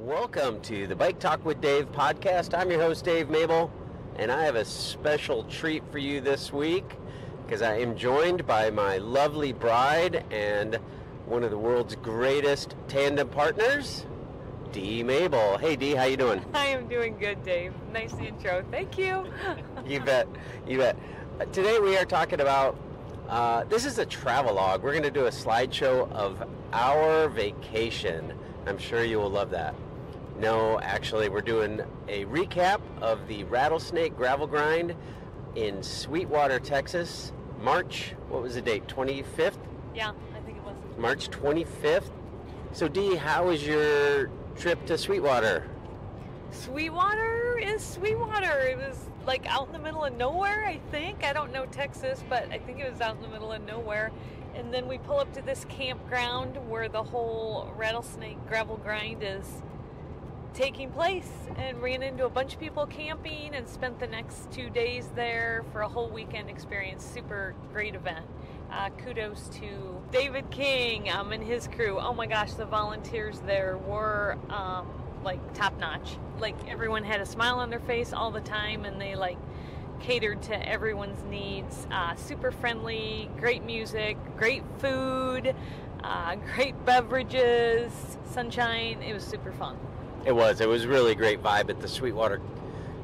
Welcome to the Bike Talk with Dave podcast. I'm your host, Dave Mable, and I have a special treat for you this week because I am joined by my lovely bride and one of the world's greatest tandem partners, Dee Mable. Hey, Dee, how you doing? I am doing good, Dave. Nice intro. Thank you. you bet. You bet. Today we are talking about. Uh, this is a travelogue. We're going to do a slideshow of our vacation. I'm sure you will love that. No, actually, we're doing a recap of the Rattlesnake Gravel Grind in Sweetwater, Texas, March. What was the date? 25th. Yeah, I think it was. March 25th. So, Dee, how was your trip to Sweetwater? Sweetwater is Sweetwater. It was like out in the middle of nowhere, I think. I don't know Texas, but I think it was out in the middle of nowhere. And then we pull up to this campground where the whole rattlesnake gravel grind is taking place and ran into a bunch of people camping and spent the next two days there for a whole weekend experience. Super great event. Uh, kudos to David King um, and his crew. Oh my gosh, the volunteers there were um, like top notch. Like everyone had a smile on their face all the time and they like catered to everyone's needs. Uh, super friendly, great music, great food, uh, great beverages, sunshine. It was super fun. It was. It was really great vibe at the Sweetwater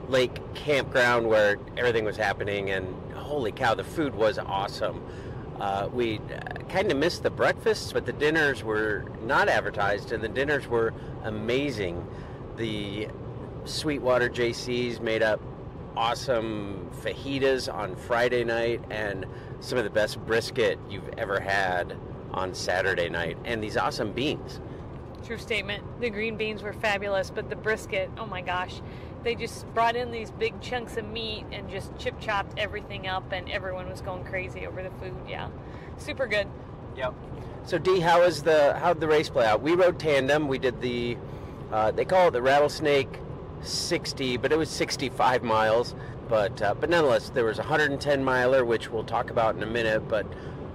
Lake campground where everything was happening, and holy cow, the food was awesome. Uh, we kind of missed the breakfasts, but the dinners were not advertised, and the dinners were amazing. The Sweetwater Jaycees made up awesome fajitas on Friday night and some of the best brisket you've ever had on Saturday night, and these awesome beans. True statement. The green beans were fabulous, but the brisket, oh my gosh. They just brought in these big chunks of meat and just chip chopped everything up, and everyone was going crazy over the food. Yeah, super good. Yep. So Dee, how was the how did the race play out? We rode tandem. We did the uh, they call it the Rattlesnake 60, but it was 65 miles. But uh, but nonetheless, there was a 110 miler, which we'll talk about in a minute. But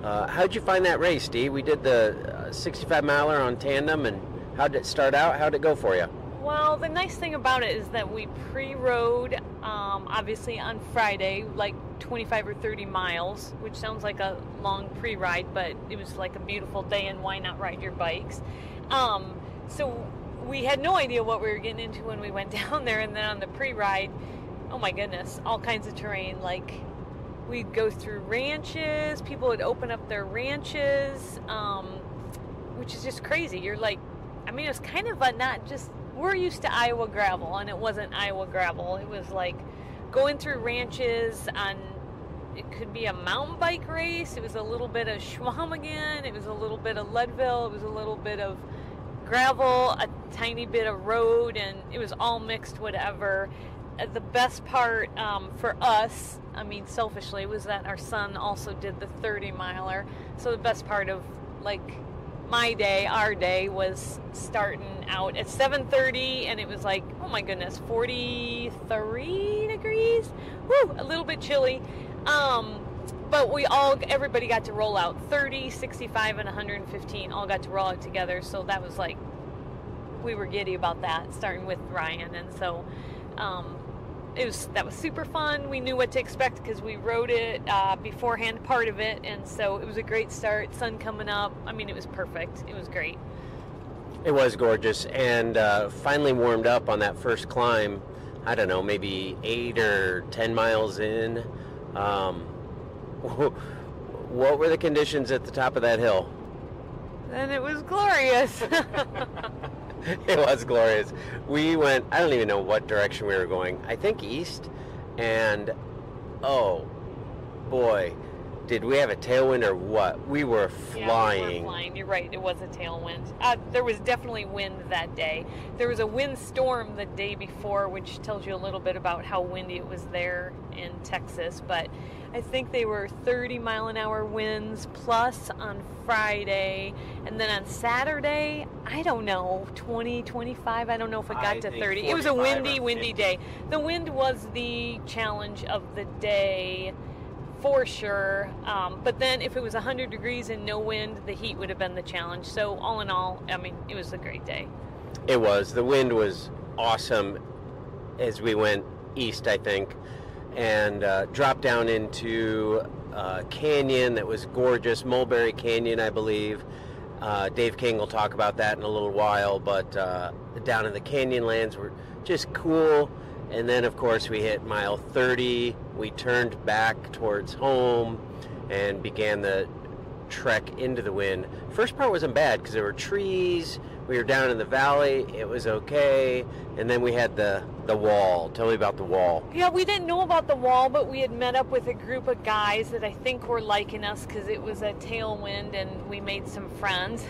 uh, how'd you find that race, Dee? We did the uh, 65 miler on tandem, and how did it start out? How did it go for you? Well, the nice thing about it is that we pre-rode, um, obviously on Friday, like 25 or 30 miles, which sounds like a long pre-ride, but it was like a beautiful day, and why not ride your bikes? Um, so we had no idea what we were getting into when we went down there, and then on the pre-ride, oh my goodness, all kinds of terrain. Like we'd go through ranches, people would open up their ranches, um, which is just crazy. You're like, I mean, it was kind of a not just we're used to Iowa gravel, and it wasn't Iowa gravel. It was like going through ranches on. It could be a mountain bike race. It was a little bit of Chequamegon. It was a little bit of Leadville. It was a little bit of gravel, a tiny bit of road, and it was all mixed, whatever. Uh, the best part um, for us, I mean, selfishly, was that our son also did the 30 miler. So the best part of like my day, our day, was starting out at 7:30, and it was like, oh my goodness, 43 degrees. Woo, a little bit chilly. Um, but we all, everybody got to roll out 30, 65, and 115. All got to roll out together. So that was like, we were giddy about that, starting with Ryan, and so. Um, it was that was super fun. We knew what to expect because we rode it uh, beforehand, part of it, and so it was a great start. Sun coming up. I mean, it was perfect. It was great. It was gorgeous, and uh, finally warmed up on that first climb. I don't know, maybe eight or ten miles in. Um, what were the conditions at the top of that hill? And it was glorious. it was glorious. We went, I don't even know what direction we were going. I think east. And oh boy, did we have a tailwind or what? We were flying. Yeah, we were flying. You're right. It was a tailwind. Uh, there was definitely wind that day. There was a wind storm the day before, which tells you a little bit about how windy it was there in Texas. But I think they were 30 mile an hour winds plus on Friday. And then on Saturday, I don't know, 20, 25. I don't know if it got I to 30. It was a windy, windy day. The wind was the challenge of the day for sure. Um, but then if it was 100 degrees and no wind, the heat would have been the challenge. So all in all, I mean, it was a great day. It was. The wind was awesome as we went east, I think, and uh, dropped down into a canyon that was gorgeous, Mulberry Canyon, I believe. Uh, Dave King will talk about that in a little while, but uh, down in the Canyonlands were just cool. And then, of course, we hit mile 30. We turned back towards home and began the trek into the wind. First part wasn't bad because there were trees. We were down in the valley. It was okay. And then we had the the wall. Tell me about the wall. Yeah, we didn't know about the wall, but we had met up with a group of guys that I think were liking us because it was a tailwind and we made some friends.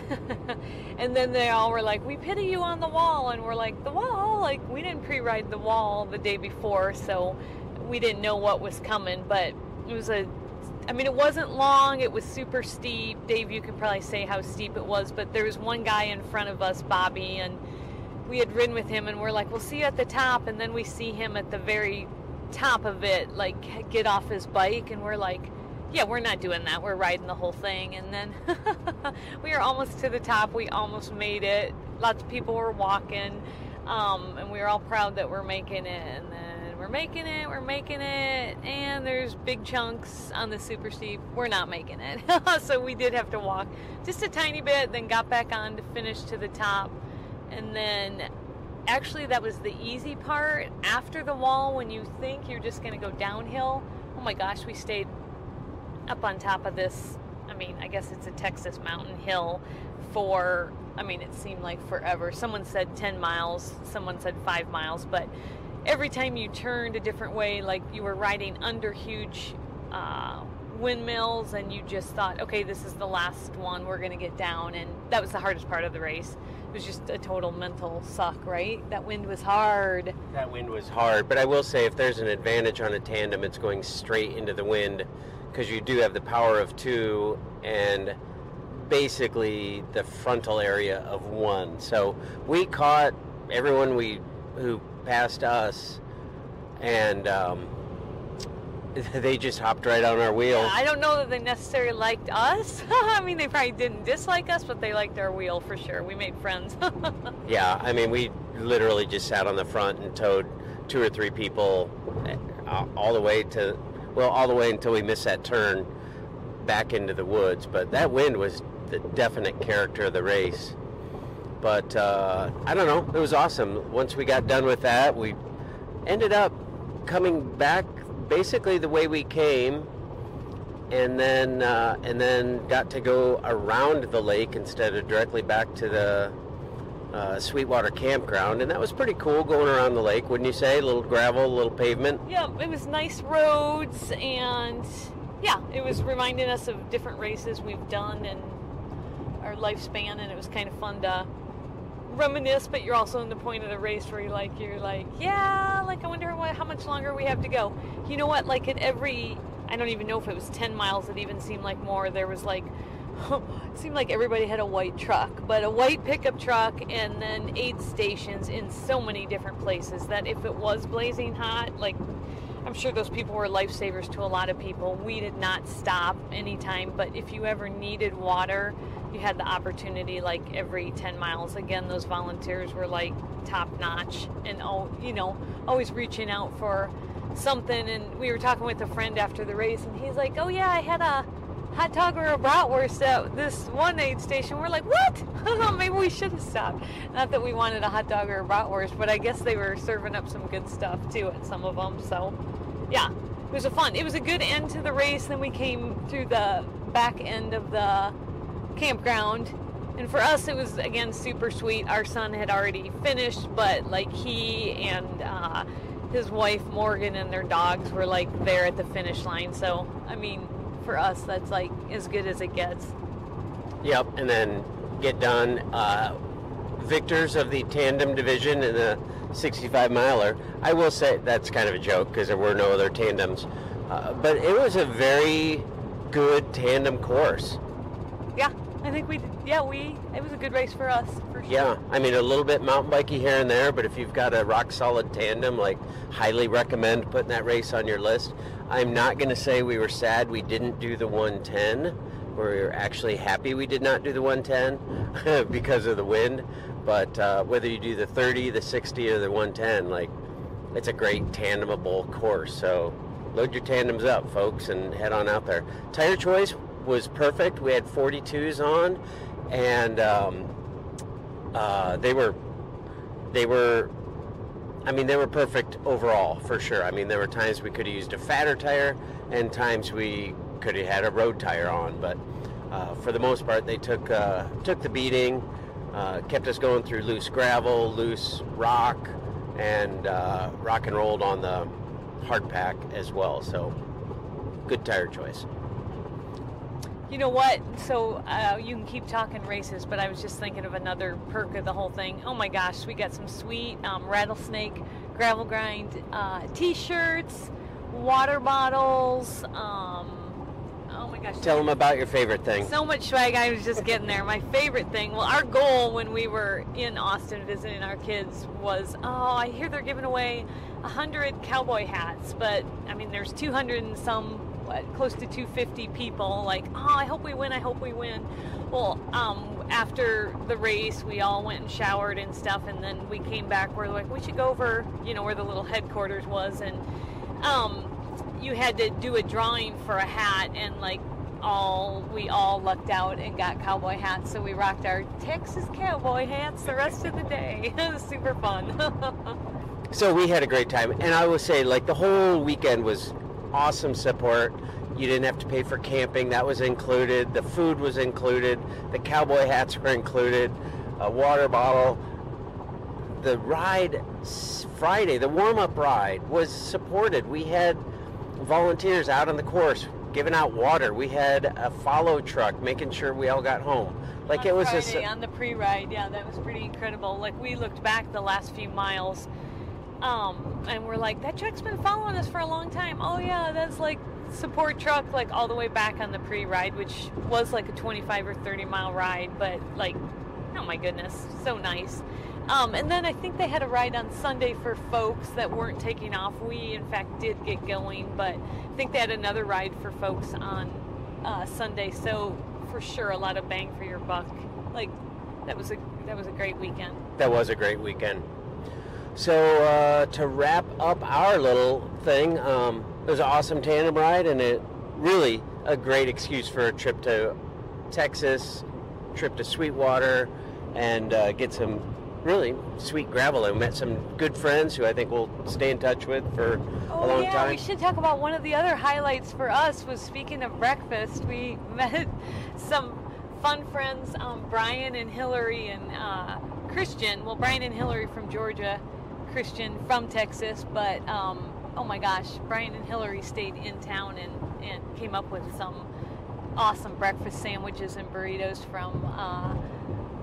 and then they all were like, "We pity you on the wall," and we're like, "The wall? Like we didn't pre-ride the wall the day before, so we didn't know what was coming." But it was a I mean, it wasn't long. It was super steep. Dave, you can probably say how steep it was, but there was one guy in front of us, Bobby, and we had ridden with him, and we're like, "We'll see you at the top," and then we see him at the very top of it, like get off his bike, and we're like, "Yeah, we're not doing that. We're riding the whole thing." And then we were almost to the top. We almost made it. Lots of people were walking, um, and we were all proud that we're making it. And then making it, we're making it, and there's big chunks on the super steep. We're not making it. so we did have to walk just a tiny bit, then got back on to finish to the top. And then actually, that was the easy part. After the wall, when you think you're just going to go downhill, oh my gosh, we stayed up on top of this. I mean, I guess it's a Texas mountain hill for, I mean, it seemed like forever. Someone said 10 miles, someone said 5 miles, but every time you turned a different way, like you were riding under huge uh, windmills, and you just thought, okay, this is the last one, we're going to get down. And that was the hardest part of the race. It was just a total mental suck, right? That wind was hard. That wind was hard, but I will say if there's an advantage on a tandem, it's going straight into the wind because you do have the power of two and basically the frontal area of one. So we caught everyone we who passed us, and um, they just hopped right on our wheel. Yeah, I don't know that they necessarily liked us. I mean, they probably didn't dislike us, but they liked our wheel for sure. We made friends. yeah, I mean, we literally just sat on the front and towed two or three people uh, all the way to, well, all the way until we missed that turn back into the woods. But that wind was the definite character of the race. But uh, I don't know. It was awesome. Once we got done with that, we ended up coming back basically the way we came, and then uh, and then got to go around the lake instead of directly back to the uh, Sweetwater campground, and that was pretty cool going around the lake, wouldn't you say? A little gravel, a little pavement. Yeah, it was nice roads, and yeah, it was reminding us of different races we've done and our lifespan, and it was kind of fun to reminisce, but you're also in the point of the race where you're like, you're like, yeah, like I wonder what, how much longer we have to go. You know what? Like at every, I don't even know if it was 10 miles. It even seemed like more. There was like, it seemed like everybody had a white truck, but a white pickup truck, and then aid stations in so many different places that if it was blazing hot, like I'm sure those people were lifesavers to a lot of people. We did not stop anytime, but if you ever needed water, you had the opportunity like every 10 miles again those volunteers were like top notch and oh you know always reaching out for something and we were talking with a friend after the race and he's like oh yeah i had a hot dog or a bratwurst at this one aid station we're like what maybe we should have stopped not that we wanted a hot dog or a bratwurst but i guess they were serving up some good stuff too at some of them so yeah it was a fun it was a good end to the race then we came through the back end of the campground. And for us, it was again super sweet. Our son had already finished, but like he and uh, his wife Morgan and their dogs were like there at the finish line. So, I mean, for us, that's like as good as it gets. Yep, and then get done. Uh, victors of the tandem division in the 65 miler. I will say that's kind of a joke because there were no other tandems, uh, but it was a very good tandem course. Yeah, I think we, yeah, we, it was a good race for us. For sure. Yeah, I mean, a little bit mountain bikey here and there, but if you've got a rock solid tandem, like, highly recommend putting that race on your list. I'm not going to say we were sad we didn't do the 110. We're actually happy we did not do the 110 because of the wind. But uh, whether you do the 30, the 60, or the 110, like it's a great tandemable course. So load your tandems up, folks, and head on out there. Tire choice was perfect. We had 42s on, and um, uh, they were they were I mean, they were perfect overall for sure. I mean, there were times we could have used a fatter tire, and times we could have had a road tire on. But uh, for the most part, they took uh, took the beating, uh, kept us going through loose gravel, loose rock, and uh, rock and rolled on the hard pack as well. So, good tire choice. You know what? So uh, you can keep talking races, but I was just thinking of another perk of the whole thing. Oh my gosh, we got some sweet um, rattlesnake gravel grind uh, T-shirts, water bottles. Um, oh my gosh! Tell them about your favorite thing. So much swag. I was just getting there. My favorite thing. Well, our goal when we were in Austin visiting our kids was, oh, I hear they're giving away hundred cowboy hats, but I mean, there's 200 and some what, close to 250 people like, oh, I hope we win, I hope we win. Well, um, after the race, we all went and showered and stuff, and then we came back. We're like, we should go over, you know, where the little headquarters was, and um, you had to do a drawing for a hat, and like all we all lucked out and got cowboy hats, so we rocked our Texas cowboy hats the rest of the day. it was super fun. so we had a great time, and I will say, like the whole weekend was awesome support. You didn't have to pay for camping, that was included. The food was included. The cowboy hats were included. A water bottle. The ride Friday, the warm up ride, was supported. We had volunteers out on the course giving out water. We had a follow truck making sure we all got home. Like on it was Friday, a, on the pre-ride. Yeah, that was pretty incredible. Like we looked back the last few miles um, and we're like, that truck's been following us for a long time. Oh yeah, that's like support truck, like all the way back on the pre-ride, which was like a 25 or 30 mile ride, but like, oh my goodness, so nice. Um, and then I think they had a ride on Sunday for folks that weren't taking off. We, in fact, did get going, but I think they had another ride for folks on uh, Sunday. So for sure, a lot of bang for your buck. Like that was a that was a great weekend. That was a great weekend. So uh, to wrap up our little thing, um, it was an awesome tandem ride, and it really a great excuse for a trip to Texas, trip to Sweetwater, and uh, get some really sweet gravel. I met some good friends who I think we'll stay in touch with for oh, a long time. yeah, time. We should talk about one of the other highlights for us was speaking of breakfast. We met some fun friends, um, Brian and Hillary and uh, Christian. Well, Brian and Hillary from Georgia Christian from Texas, but um, oh my gosh, Brian and Hillary stayed in town and, and came up with some awesome breakfast sandwiches and burritos from uh,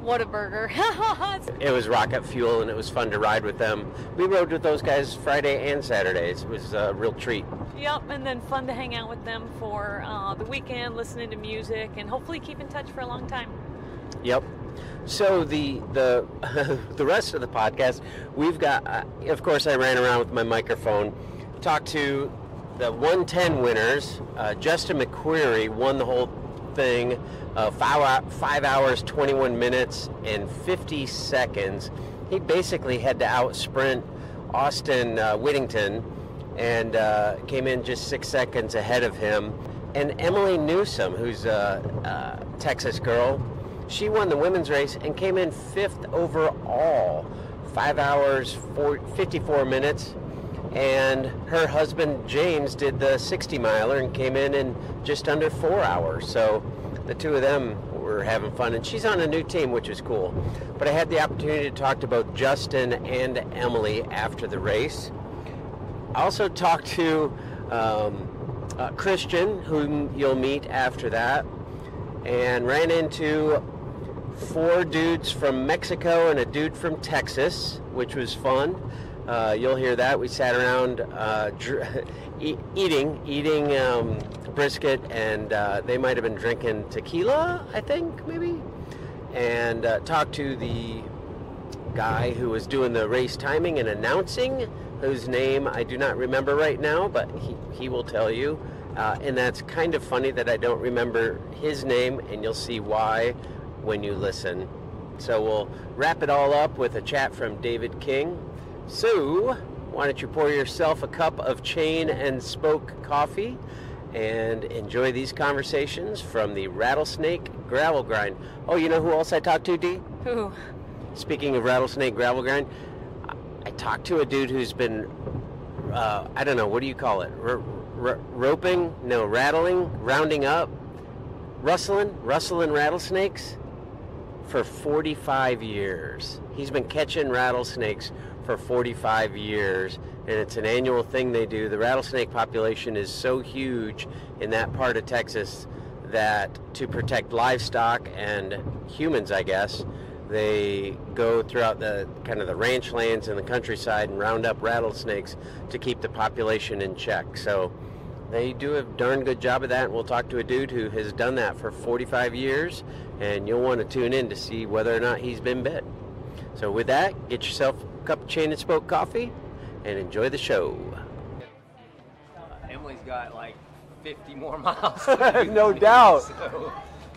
Whataburger. it was rocket fuel and it was fun to ride with them. We rode with those guys Friday and Saturdays. It was a real treat. Yep, and then fun to hang out with them for uh, the weekend, listening to music, and hopefully keep in touch for a long time. Yep. So the the the rest of the podcast, we've got. Uh, of course, I ran around with my microphone, talked to the 110 winners. Uh, Justin McQuerry won the whole thing. Uh, five, five hours, 21 minutes, and 50 seconds. He basically had to out sprint Austin uh, Whittington and uh, came in just six seconds ahead of him. And Emily Newsom, who's a Texas girl, she won the women's race and came in fifth overall, five hours, four, 54 minutes. And her husband James did the 60 miler and came in in just under four hours. So the two of them were having fun. And she's on a new team, which is cool. But I had the opportunity to talk to both Justin and Emily after the race. I also talked to um, uh, Christian, whom you'll meet after that, and ran into four dudes from Mexico and a dude from Texas, which was fun. Uh, you'll hear that. We sat around uh, dr- eating, eating um, brisket, and uh, they might have been drinking tequila, I think, maybe, and uh, talked to the guy who was doing the race timing and announcing, whose name I do not remember right now, but he, he will tell you. Uh, and that's kind of funny that I don't remember his name, and you'll see why when you listen. So we'll wrap it all up with a chat from David King. So, why don't you pour yourself a cup of chain and spoke coffee and enjoy these conversations from the Rattlesnake Gravel Grind. Oh, you know who else I talked to, Dee? Who? Speaking of Rattlesnake Gravel Grind, I- I talked to a dude who's been, uh, I don't know, what do you call it? R- r- roping? No, rattling? Rounding up? Rustling? Rustling rattlesnakes? For 45 years. He's been catching rattlesnakes for 45 years, and it's an annual thing they do. The rattlesnake population is so huge in that part of Texas that to protect livestock and humans, I guess, they go throughout the kind of the ranch lands and the countryside and round up rattlesnakes to keep the population in check. So they do a darn good job of that. And we'll talk to a dude who has done that for 45 years, and you'll want to tune in to see whether or not he's been bit. So with that, get yourself a cup of chain and spoke coffee and enjoy the show. Emily's got like 50 more miles. No me, doubt. So,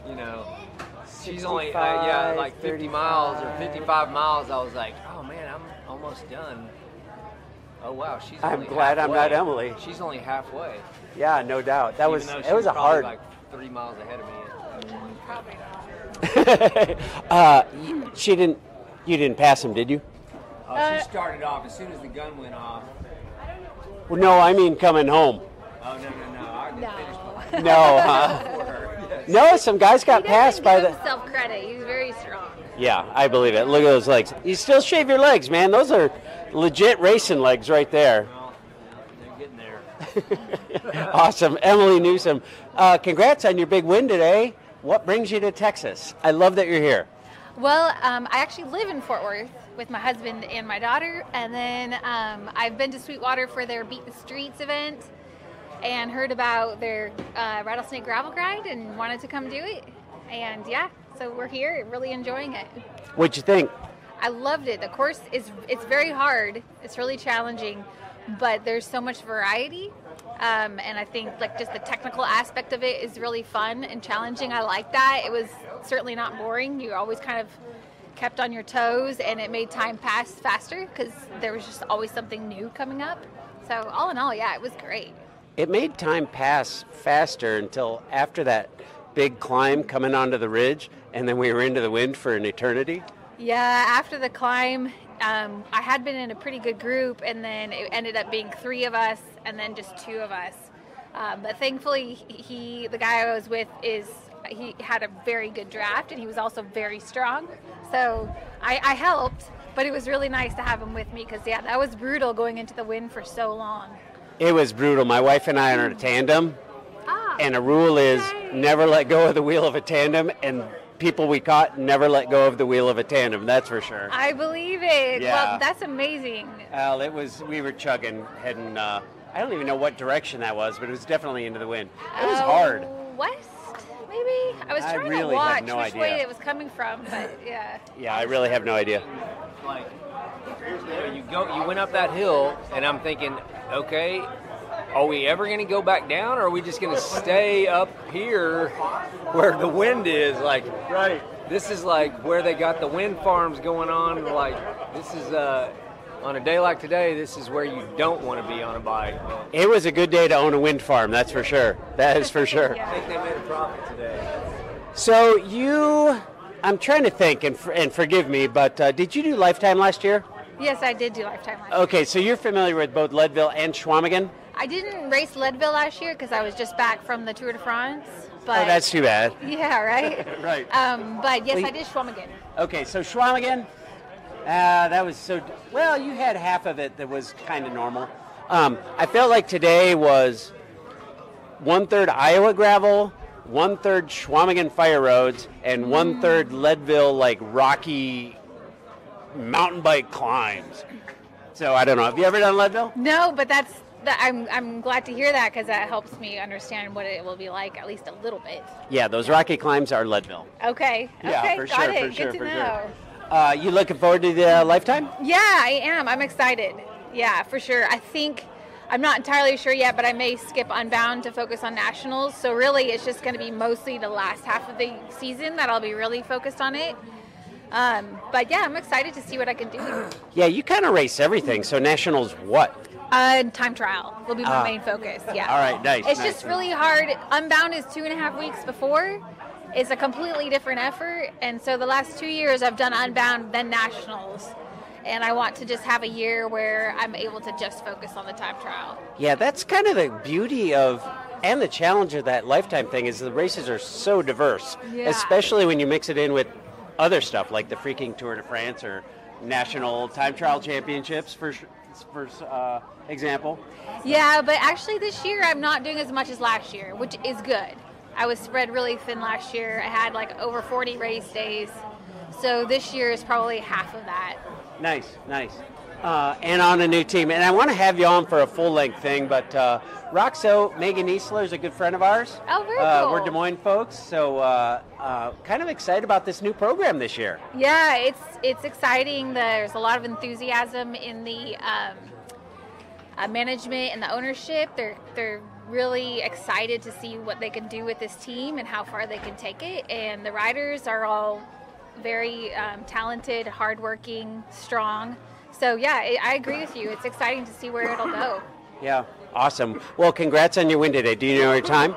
you know, she's only, uh, yeah, like 50 miles or 55 miles. I was like, oh man, I'm almost done. Oh wow, she's. I'm glad I'm not. Emily. She's only halfway. Yeah, no doubt. That even was though it she was a hard. Like three miles ahead of me. Probably not. uh, she didn't. You didn't pass him, did you? Oh, Uh, she started off as soon as the gun went off. Well, no, I mean coming home. Oh no no no! I didn't finish No. my No, huh? Yes. No, some guys got He passed doesn't by the. Self credit. He's very strong. Yeah, I believe it. Look at those legs. You still shave your legs, man. Those are legit racing legs right there. Well, there. awesome, Emily Newsom. Uh, congrats on your big win today. What brings you to Texas? I love that you're here. Well, um, I actually live in Fort Worth with my husband and my daughter, and then um, I've been to Sweetwater for their Beat the Streets event and heard about their uh, rattlesnake gravel grind and wanted to come do it. And yeah, so we're here, really enjoying it. What'd you think? I loved it. The course is it's very hard. It's really challenging, but there's so much variety. Um, and I think like just the technical aspect of it is really fun and challenging. I like that. It was certainly not boring. You always kind of kept on your toes, and it made time pass faster because there was just always something new coming up. So all in all, yeah, it was great. It made time pass faster until after that big climb coming onto the ridge, and then we were into the wind for an eternity. Yeah, after the climb, um, I had been in a pretty good group, and then it ended up being three of us, and then just two of us. Um, but thankfully, he, the guy I was with, is he had a very good draft, and he was also very strong. So I, I helped, but it was really nice to have him with me because yeah, that was brutal going into the wind for so long. It was brutal. My wife and I are in a tandem, Ah, and a rule is Yay. never let go of the wheel of a tandem, and people we caught never let go of the wheel of a tandem. That's for sure. I believe it. Yeah. Well, that's amazing. Well, it was we were chugging, heading. Uh, I don't even know what direction that was, but it was definitely into the wind. It was Uh, hard. West, maybe. I was I trying really to watch no which idea. way it was coming from, but yeah. Yeah, I really have no idea. like you, know, you go you went up that hill and i'm thinking okay are we ever going to go back down or are we just going to stay up here where the wind is like Right. this is like where they got the wind farms going on like this is uh on a day like today this is where you don't want to be on a bike It was a good day to own a wind farm. That's for sure. That is for sure. i think they made a profit today So you, I'm trying to think, and, and forgive me, but uh, did you do Lifetime last year? Yes, I did do Lifetime last. Okay, so you're familiar with both Leadville and Chequamegon? I didn't race Leadville last year because I was just back from the Tour de France. But oh, that's too bad. yeah, right. Right. Um, but yes, Well, I did Chequamegon. Okay, so Chequamegon, uh, that was so. Well, you had half of it that was kind of normal. Um, I felt like today was one third Iowa gravel, one third Chequamegon fire roads, and one third Leadville like rocky mountain bike climbs. So I don't know. Have you ever done Leadville? No, but that's that, I'm I'm glad to hear that because that helps me understand what it will be like at least a little bit. Yeah, those rocky climbs are Leadville. Okay. Yeah, okay. for got sure, it. for Good sure, to for know. sure. Uh, you looking forward to the uh, lifetime? Yeah, I am. I'm excited. Yeah, for sure. I think I'm not entirely sure yet, but I may skip Unbound to focus on nationals. So really, it's just going to be mostly the last half of the season that I'll be really focused on it. Um, but yeah, I'm excited to see what I can do. Yeah, you kind of race everything. So nationals, what? Uh, time trial will be my Ah. main focus. Yeah. All right, nice, It's nice. just really hard. Unbound is two and a half weeks before. It's a completely different effort, and so the last two years I've done Unbound, then Nationals, and I want to just have a year where I'm able to just focus on the time trial. Yeah, that's kind of the beauty of and the challenge of that lifetime thing is the races are so diverse, Yeah. especially when you mix it in with other stuff like the freaking Tour de France or national time trial championships for for uh, example. Yeah, but actually this year I'm not doing as much as last year, which is good. I was spread really thin last year. I had like over 40 race days. So this year is probably half of that. Nice, nice. Uh, and on a new team. And I want to have you on for a full length thing, but uh, Roxo, Megan Eastler is a good friend of ours. Oh, very uh, cool. We're Des Moines folks, so uh, uh, kind of excited about this new program this year. Yeah, it's it's exciting. There's a lot of enthusiasm in the um, uh, management and the ownership. They're they're really excited to see what they can do with this team and how far they can take it. And the riders are all very um, talented, hardworking, strong. So yeah, I, I agree with you. It's exciting to see where it'll go. Yeah, awesome. Well, congrats on your win today. Do you know your time?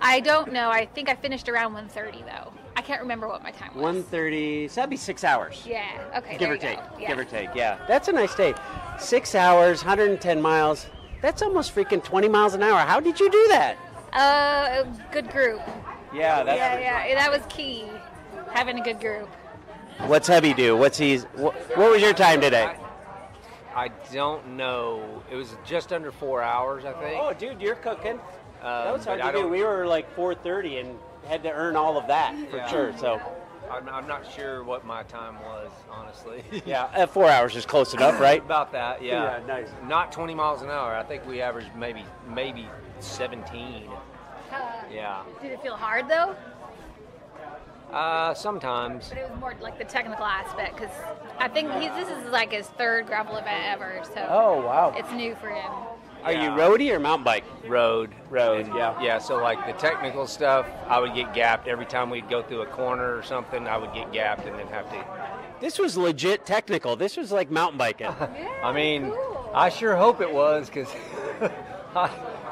I don't know. I think I finished around 1:30 though. I can't remember what my time was. 130, so that'd be six hours. Yeah. Okay. Give or take. Yeah. Give or take, yeah. That's a nice day. Six hours, 110 miles. That's almost freaking 20 miles an hour. How did you do that? Uh, good group. Yeah, that's yeah, yeah, that was key. Having a good group. What's Heavy do? What's he's? What, what was your time today? I don't know. It was just under four hours, I think. Oh, dude, you're cooking. that Um, was hard but I to do. We were like 4:30 and had to earn all of that for Yeah. sure. So, I'm, I'm not sure what my time was, honestly. yeah, uh, four hours is close enough, right? About that, yeah. Yeah, nice. Not 20 miles an hour. I think we averaged maybe maybe 17. Yeah. Did it feel hard though? Uh, sometimes. But it was more like the technical aspect because I think he's, this is like his third gravel event ever, so Oh wow. it's new for him. Are you Yeah. roadie or mountain bike? Road. Road, And, yeah. Yeah, so like the technical stuff, I would get gapped every time we'd go through a corner or something. I would get gapped and then have to. This was legit technical. This was like mountain biking. I mean, cool. I sure hope it was because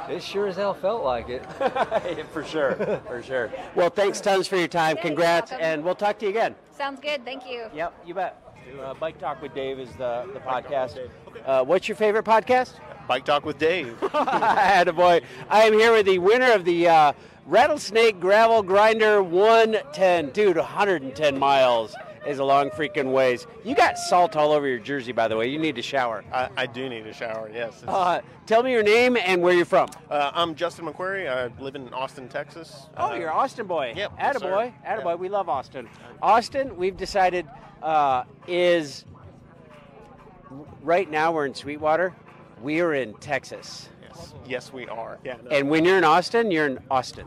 it sure as hell felt like it. for sure, for sure. Well, thanks tons for your time. Yeah, Congrats, and we'll talk to you again. Sounds good. Thank you. Yep, you bet. Uh, Bike Talk with Dave is the, the podcast. Uh, what's your favorite podcast? Bike Talk with Dave. I had a boy. I am here with the winner of the uh, Rattlesnake Gravel Grinder 110. Dude, 110 miles is a long freaking ways. You got salt all over your jersey, by the way. You need to shower. I, I do need a shower, yes. Uh, tell me your name and where you're from. uh, I'm Justin McQuerry. I live in Austin, Texas. Oh, Uh, you're Austin boy. Yep, yes, sir. Attaboy. Attaboy. We love Austin. Austin, we've decided, uh, is right now we're in Sweetwater. We are in Texas. Yes, yes, we are. Yeah, no, And when you're in Austin, you're in Austin.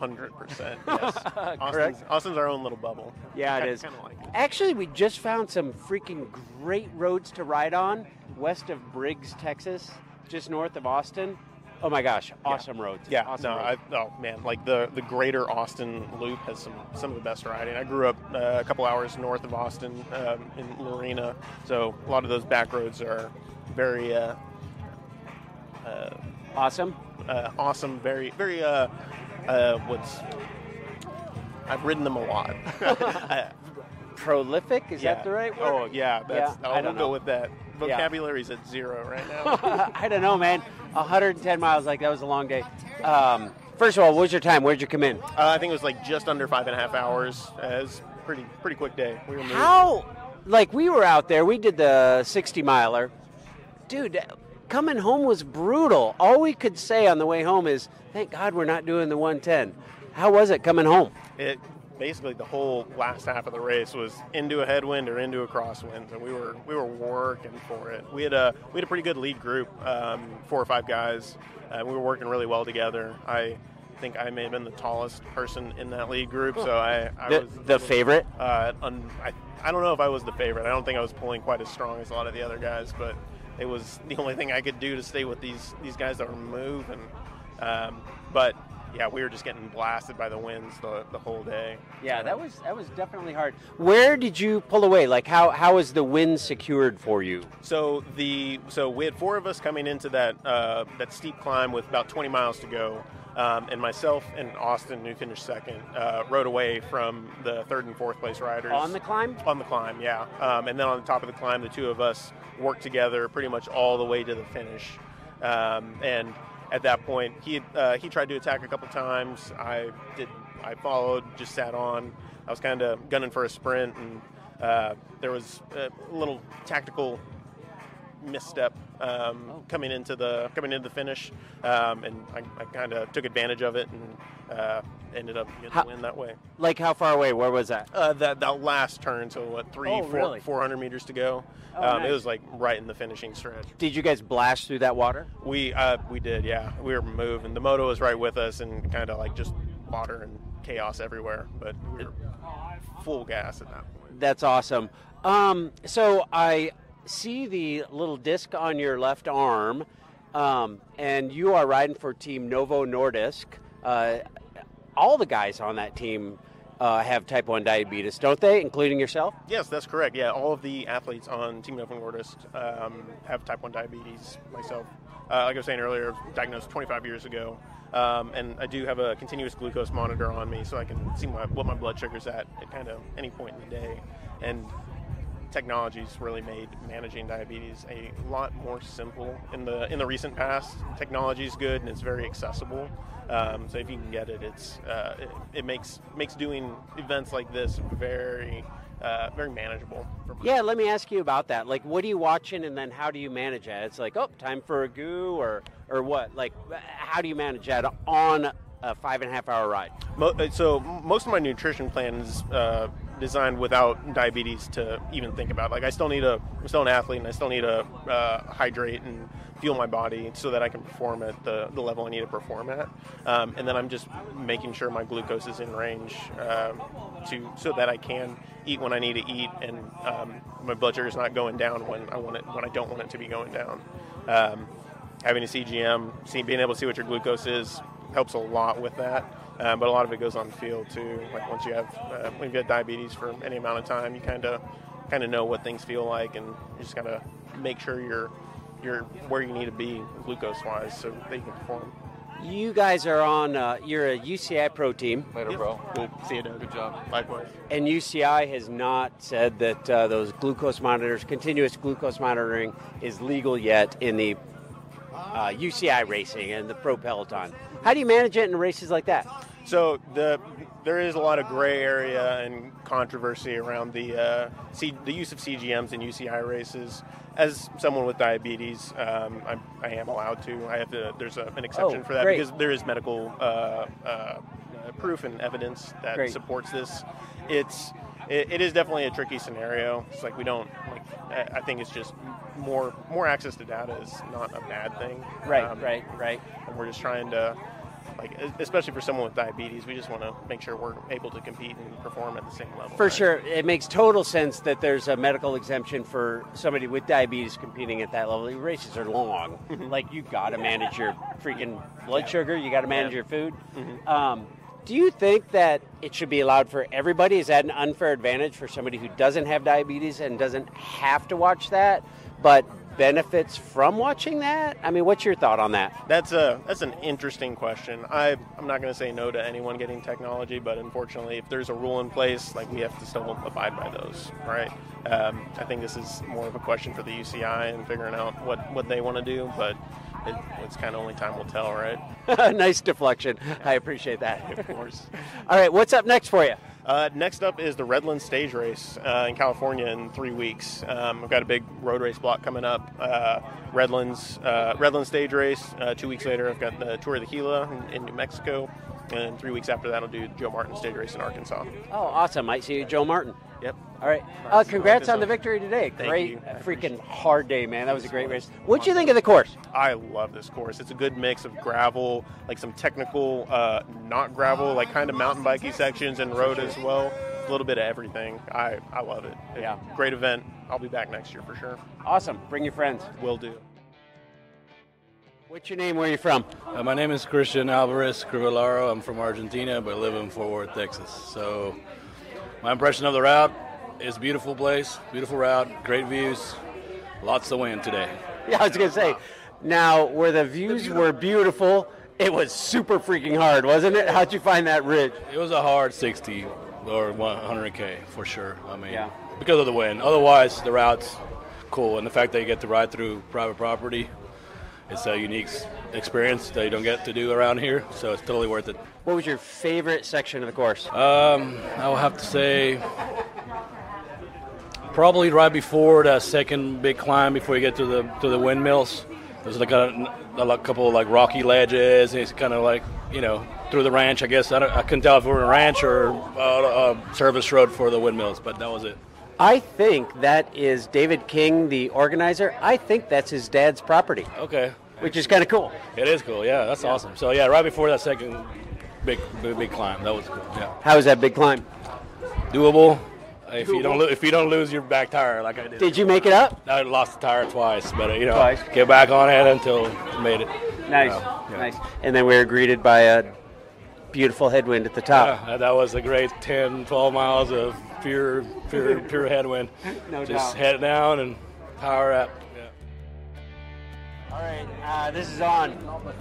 100%. Yes. Austin's, Austin's our own little bubble. Yeah, it is. Like it. Actually, we just found some freaking great roads to ride on west of Briggs, Texas, just north of Austin. Oh my gosh, awesome roads. Yeah, awesome no, I, oh man, like the the greater Austin Loop has some some of the best riding. I grew up uh, a couple hours north of Austin um, in Lorena, so a lot of those back roads are very uh, uh, awesome. uh, awesome, very very uh, what's I've ridden them a lot. I- Prolific, is yeah. that the right word? Oh yeah, that's Yeah, I'll I don't go know. with that. Yeah. Vocabulary's at zero right now. I don't know, man. 110 miles, like that was a long day. Um, first of all, what was your time? Where'd you come in? uh, I think it was like just under five and a half hours. Uh, it was pretty pretty quick day. We were moving. How? Like we were out there, we did the 60 miler. Dude, coming home was brutal. All we could say on the way home is, "Thank God we're not doing the 110." How was it coming home? it basically the whole last half of the race was into a headwind or into a crosswind, and we were we were working for it. We had a we had a pretty good lead group, um, four or five guys. Uh, we were working really well together. I think I may have been the tallest person in that lead group, so I, I The, was the favorite? Uh, un, I, I don't know if I was the favorite. I don't think I was pulling quite as strong as a lot of the other guys, but it was the only thing I could do to stay with these these guys that were moving. Um, but yeah, we were just getting blasted by the winds the, the whole day. Yeah, that was that was definitely hard. Where did you pull away? Like how how was the wind secured for you? So the so we had four of us coming into that uh, that steep climb with about 20 miles to go. Um, and myself and Austin, who finished second, uh, rode away from the third and fourth place riders. On the climb? On the climb, yeah. Um, and then on the top of the climb, the two of us worked together pretty much all the way to the finish. Um, and at that point, he uh, he tried to attack a couple times. I did. I followed, just sat on. I was kind of gunning for a sprint, and uh, there was a little tactical misstep um, Oh. coming into the coming into the finish, um, and I, I kind of took advantage of it and uh, ended up getting How- the win that way. Like how far away? Where was that? Uh, that that last turn, so what three, Oh, four, really? 400 meters to go. Oh, um, nice. It was like right in the finishing stretch. Did you guys blast through that water? We uh, we did, yeah. We were moving. The moto was right with us, and kind of like just water and chaos everywhere. But we were full gas at that point. That's awesome. Um, so I see the little disc on your left arm, um, and you are riding for Team Novo Nordisk. Uh, all the guys on that team uh, have type 1 diabetes, don't they, including yourself? Yes, that's correct. Yeah, all of the athletes on Team Novo Nordisk um, have type 1 diabetes. Myself, uh, like I was saying earlier, diagnosed 25 years ago. Um, and I do have a continuous glucose monitor on me so I can see my, what my blood sugar's at at kind of any point in the day. And technology's really made managing diabetes a lot more simple in the in the recent past. Technology is good and it's very accessible. Um, so if you can get it, it's uh, it, it makes makes doing events like this very uh, very manageable. For Yeah, let me ask you about that. Like, what are you watching, and then how do you manage that? It's like, oh, time for a goo, or or what? Like, how do you manage that on a five and a half hour ride? Mo- uh, so most of my nutrition plan is uh, designed without diabetes to even think about. Like I still need a, I'm still an athlete, and I still need to uh, hydrate and fuel my body so that I can perform at the, the level I need to perform at. Um, and then I'm just making sure my glucose is in range um, to so that I can eat when I need to eat, and um, my blood sugar is not going down when I want it when I don't want it to be going down. Um, having a CGM, see, being able to see what your glucose is helps a lot with that. Um, but a lot of it goes on the field too. Like once you have uh, when you get diabetes for any amount of time, you kind of kind of know what things feel like, and you just gotta make sure you're you're where you need to be glucose wise, so that you can perform. You guys are on. Uh, you're a UCI pro team, Later, bro. Good. See you, Doug. Good job. Likewise. and UCI has not said that uh, those glucose monitors, continuous glucose monitoring, is legal yet in the uh, UCI racing and the pro peloton. How do you manage it in races like that? So the there is a lot of gray area and controversy around the uh, C, the use of CGMs in UCI races. As someone with diabetes, um, I'm, I am allowed to. I have to. There's a, an exception Oh, for that great. because there is medical uh, uh, proof and evidence that Great. supports this. It's it, it is definitely a tricky scenario. It's like we don't like. I I think it's just more more access to data is not a bad thing. Right, Um, right, right. and we're just trying to like especially for someone with diabetes we just want to make sure we're able to compete and perform at the same level For right? sure, it makes total sense that there's a medical exemption for somebody with diabetes competing at that level. The races are long. like you got to manage your freaking blood sugar. You got to manage Yeah. Mm-hmm. your food. Um, do you think that it should be allowed for everybody? Is that an unfair advantage for somebody who doesn't have diabetes and doesn't have to watch that, but benefits from watching that? I mean, what's your thought on that? that's a that's an interesting question I, i'm not going to say no to anyone getting technology but unfortunately if there's a rule in place like we have to still abide by those right um, i think this is more of a question for the uci and figuring out what what they want to do but it, it's kind of only time will tell right nice deflection. I appreciate that. of course All right, what's up next for you? Uh, next up is the Redlands Stage Race uh, in California in three weeks. Um, I've got a big road race block coming up. Uh, Redlands uh, Redlands Stage Race. Uh, two weeks later, I've got the Tour of the Gila in, in New Mexico, and three weeks after that, I'll do Joe Martin Stage Race in Arkansas. Oh, awesome. Might see you, Joe Martin. Yep. All right. Uh, congrats on the victory today. Thank great, you. Freaking hard day, man. That was a great race. What'd you think of the course? I love this course. It's a good mix of gravel, like some technical, uh, not gravel, like kind of mountain bikey sections and road as well. A little bit of everything. I, I love it. Yeah. Great event. I'll be back next year for sure. Awesome. Bring your friends. Will do. What's your name? Where are you from? Uh, my name is Christian Alvarez Crivellaro. I'm from Argentina, but I live in Fort Worth, Texas. So, my impression of the route is beautiful place, beautiful route, great views, lots of wind today. Yeah, I was gonna say. Now, where the views were beautiful, it was super freaking hard, wasn't it? How'd you find that ridge? It was a hard 60 or 100k for sure. I mean, Yeah. because of the wind. Otherwise, the route's cool, and the fact that you get to ride through private property, it's a unique experience that you don't get to do around here. So it's totally worth it. What was your favorite section of the course? Um, I will have to say probably right before the second big climb before you get to the to the windmills. There's like a, a couple of like rocky ledges, and it's kind of like you know through the ranch. I guess I, don't, I couldn't tell if we were a ranch or uh, a service road for the windmills, but that was it. I think that is David King, the organizer. I think that's his dad's property, Okay, which is kind of cool. it is cool. Yeah, that's awesome. So yeah, right before that second big big, big climb, that was cool. Yeah, How was that big climb? doable. If you don't lo- if you don't lose your back tire like I did. Did you make it up? I lost the tire twice, but uh, you know, Twice. get back on it until made it. Nice, Yeah, yeah. nice. And then we were greeted by a beautiful headwind at the top. Yeah, that was a great 10, 12 miles of pure, pure, pure headwind. No Just doubt. head down and power up. Yeah. All right, uh, this is on.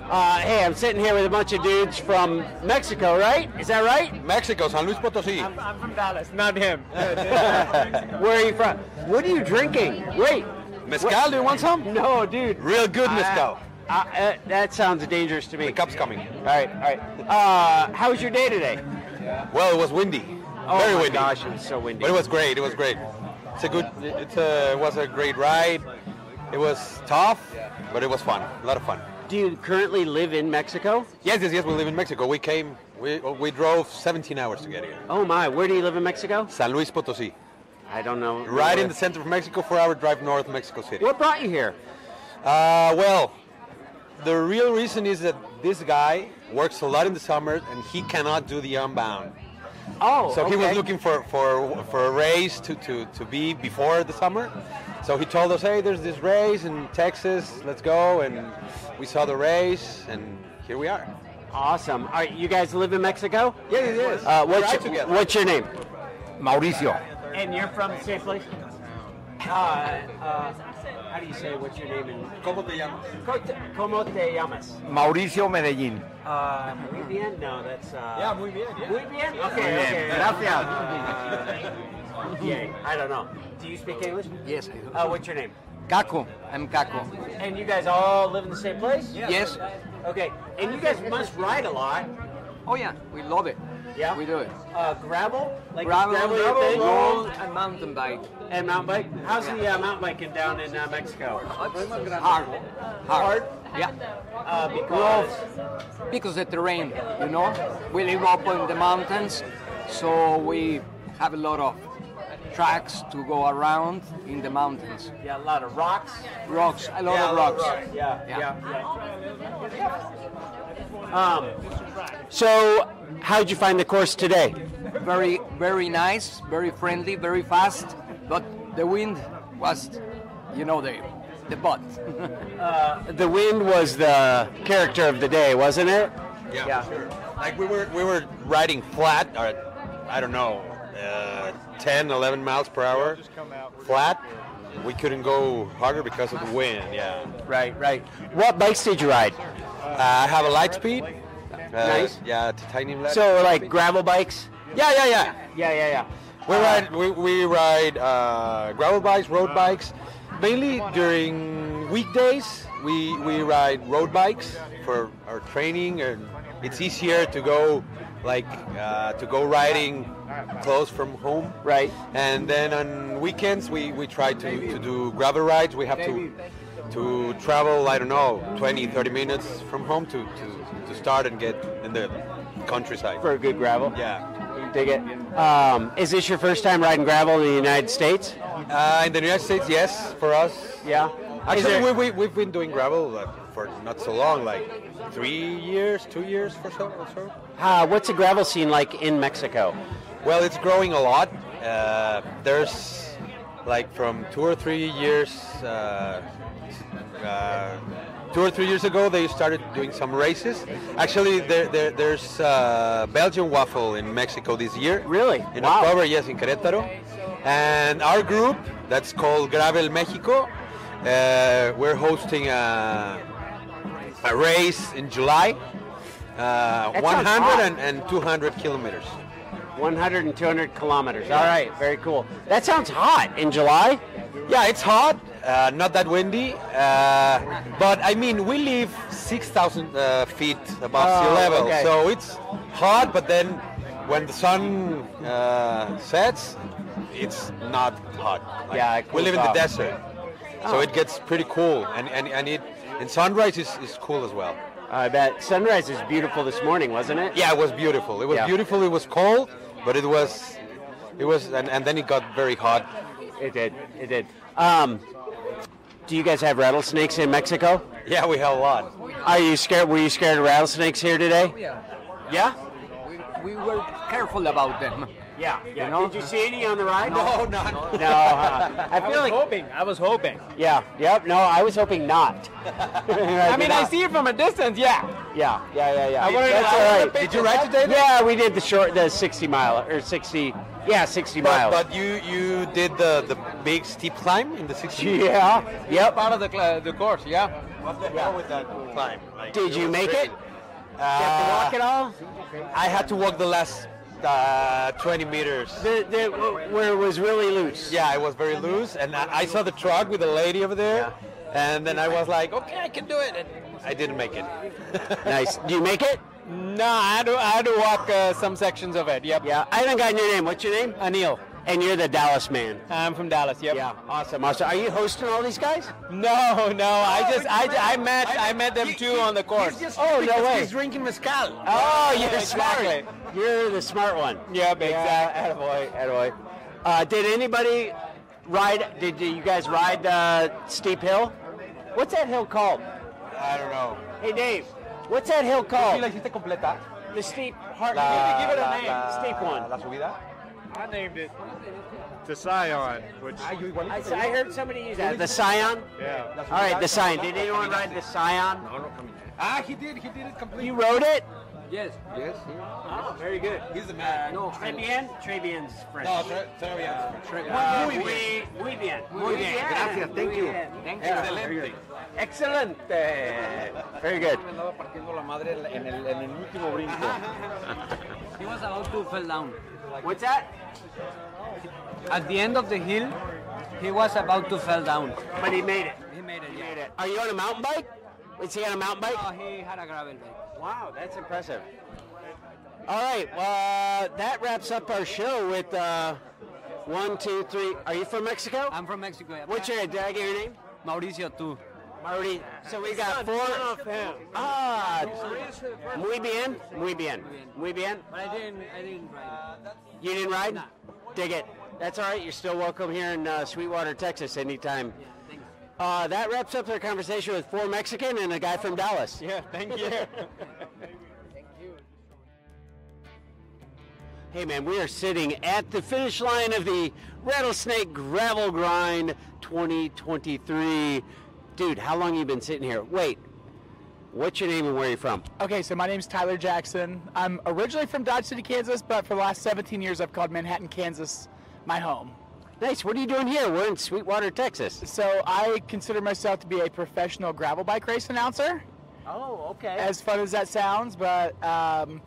Uh, hey, I'm sitting here with a bunch of dudes from Mexico, right? Is that right? Mexico, San Luis Potosí. I'm from Dallas, not him. Where are you from? What are you drinking? Wait. Mezcal, do you want some? No, dude. Real good mezcal. Uh, uh, that sounds dangerous to me. The cup's coming. All right, all right. Uh, how was your day today? Well, it was windy. Oh Very my windy. gosh, it was so windy. But it was great. It was great. It's a good. It's a, it was a great ride. It was tough, but it was fun. A lot of fun. Do you currently live in Mexico? Yes, yes, yes. We live in Mexico. We came. We we drove 17 hours to get here. Oh my, where do you live in Mexico? San Luis Potosí. I don't know. Right in the center of Mexico, four-hour drive north of Mexico City. What brought you here? Uh, well, the real reason is that this guy works a lot in the summer and he cannot do the unbound. Oh, So he was looking for, for, for a race to, to, to be before the summer. So he told us, hey, there's this race in Texas, let's go. And we saw the race, and here we are. Awesome. All right, you guys live in Mexico? Yes, yes, yes. Uh, We what's, ride your, together. what's your name? Mauricio. And you're from the same place? Uh, uh, how do you say what's your name? In, ¿Cómo te llamas? ¿Cómo te llamas? Mauricio Medellín. Uh, muy bien? No, that's. Uh, Yeah, muy bien. Yeah. Muy bien? Okay, Muy bien. okay. Gracias. Uh, yay. I don't know. Do you speak English? Yes, I do. Uh, what's your name? Caco. I'm Caco. And you guys all live in the same place? Yes. Okay. And you guys must ride a lot. Oh yeah, we love it. Yeah? We do it. Uh, gravel? Like Gravel, gravel, your thing? road, and mountain bike. And mountain bike? How's the uh, mountain biking down in uh, Mexico? Hard. Hard. Yeah. Uh, because Because the terrain, you know, we live up in the mountains, so we have a lot of tracks to go around in the mountains. yeah, a lot of rocks. Rocks, a lot yeah, of a rocks. Yeah, Yeah. yeah. Um, so, how'd you find the course today? Very, very nice, very friendly, very fast, but the wind was, you know, the the butt. The wind was the character of the day, wasn't it? Yeah, Yeah. for sure. Like we were we were riding flat, or I don't know, uh, 10, 11 miles per hour, flat. We couldn't go harder because of the wind. Yeah. Right, right. What bikes did you ride? Uh, I have a Litespeed. Uh, Nice. Yeah, titanium. light So, like speed. gravel bikes? Yeah, yeah, yeah. Yeah, yeah, yeah. We ride we, we ride uh, gravel bikes, road bikes. Mainly during weekdays, we we ride road bikes for our training, and it's easier to go like uh, to go riding close from home. Right. And then on weekends, we, we try to, to do gravel rides. We have to to travel, I don't know, 20, 30 minutes from home to, to start and get in the countryside. For a good gravel? Yeah. Dig it. Um, is this your first time riding gravel in the United States? Uh, in the United States, yes, for us. Yeah. Actually, there- we, we, we've been doing gravel like, for not so long, like three years, two years for so or so. Uh, what's the gravel scene like in Mexico? Well, it's growing a lot. Uh, there's like from two or three years. Uh, uh, two or three years ago, they started doing some races. Actually, there, there, there's uh, Belgian waffle in Mexico this year. Really? In Wow. October, yes, in Querétaro. And our group, that's called Gravel Mexico, uh, we're hosting a, a race in July, uh, That sounds 100 and, and 200 kilometers. 100 and 200 kilometers. All right, very cool. That sounds hot in July. Yeah, it's hot, uh, not that windy, uh, but I mean, we live 6,000 uh, feet above sea Oh, level, okay. so it's hot, but then when the sun uh, sets, it's not hot. Like, Yeah, it we live in the desert, Oh. so it gets pretty cool, and, and, and it and sunrise is, is cool as well. I bet sunrise is beautiful this morning, wasn't it? Yeah, it was beautiful. It was Yeah. beautiful. It was cold, but it was, it was, and, and then it got very hot. It did. It did. Um, do you guys have rattlesnakes in Mexico? Yeah, we have a lot. Are you scared? Were you scared of rattlesnakes here today? Oh, yeah. Yeah. We were careful about them. Yeah. Yeah. You know? Did you see any on the ride? No, no. No. uh, I feel like. hoping. I was hoping. Yeah. Yep. No, I was hoping not. I mean, I see it from a distance. Yeah. Yeah. Yeah. Yeah. Yeah. I wanted- That's I all wanted right. to Did you ride today, then? Yeah, we did the short, the 60 mile or 60. Yeah, 60 But, miles. but you you did the, the big steep climb in the 60. yeah. Yep. Part of the cl- the course. Yeah. What's the hell with that climb? Like, Did you make tricky. it? Did you have to walk it all? I had to walk the last uh, 20 meters. The, the, where it was really loose. Yeah, it was very loose, and I, I saw the truck with the lady over there, and then I was like, okay, I can do it, and I didn't make it. Nice. Do you make it? No, I had to, I had to walk uh, some sections of it. Yep. Yeah. I haven't gotten your name. What's your name? Anil. And you're the Dallas man. I'm from Dallas. Yep. Yeah. Awesome. Awesome. Are you hosting all these guys? No, no. I just I, I met I met them too on the course. Oh, no way. He's drinking mezcal. Oh, you're exactly. smart. You're the smart one. Yep, exactly. Yeah, attaboy, attaboy. Uh, did anybody ride? Did you guys ride the steep hill? What's that hill called? I don't know. Hey, Dave. What's that hill called? The steep heart. La- give it a name. la- steep one. La subida? I named it the Zion, which I, I heard somebody use that. The Zion. yeah. All right, the Zion. Did anyone ride the Zion? Ah, he did. He did it completely. You rode it? Yes. Yes. Oh, very good. He's a man. No, très bien. Très bien's French. No, très, très bien. Uh, muy bien. Muy bien. Muy bien. Gracias, thank you. Thank you. Very good. Excellent. Very good. Andaba partiendo la madre en el, en el último brinco. He was about to fall down. What's that? At the end of the hill, he was about to fall down. But he made it. He made it. He made it. Are you on a mountain bike? Is he on a mountain bike? Oh, he had a gravel bike. Wow, that's impressive. All right, well, uh, that wraps up our show with uh, one, two, three. Are you from Mexico? I'm from Mexico. yeah. What's your? Did I get your name? Mauricio too. Marty. So we got four. Ah, muy bien, muy bien, muy bien. But I didn't. I didn't ride. You didn't ride? Dig it. That's all right. You're still welcome here in uh, Sweetwater, Texas, anytime. Uh, that wraps up our conversation with four Mexican and a guy from Dallas. Yeah. Thank you. thank you. Hey man, we are sitting at the finish line of the Rattlesnake Gravel Grind 2023. Dude, how long you been sitting here? Wait, what's your name and where are you from? Okay, so my name's Tyler Jackson. I'm originally from Dodge City, Kansas, but for the last 17 years I've called Manhattan, Kansas my home. Nice. What are you doing here? We're in Sweetwater, Texas. So I consider myself to be a professional gravel bike race announcer. Oh, okay. As fun as that sounds, but um,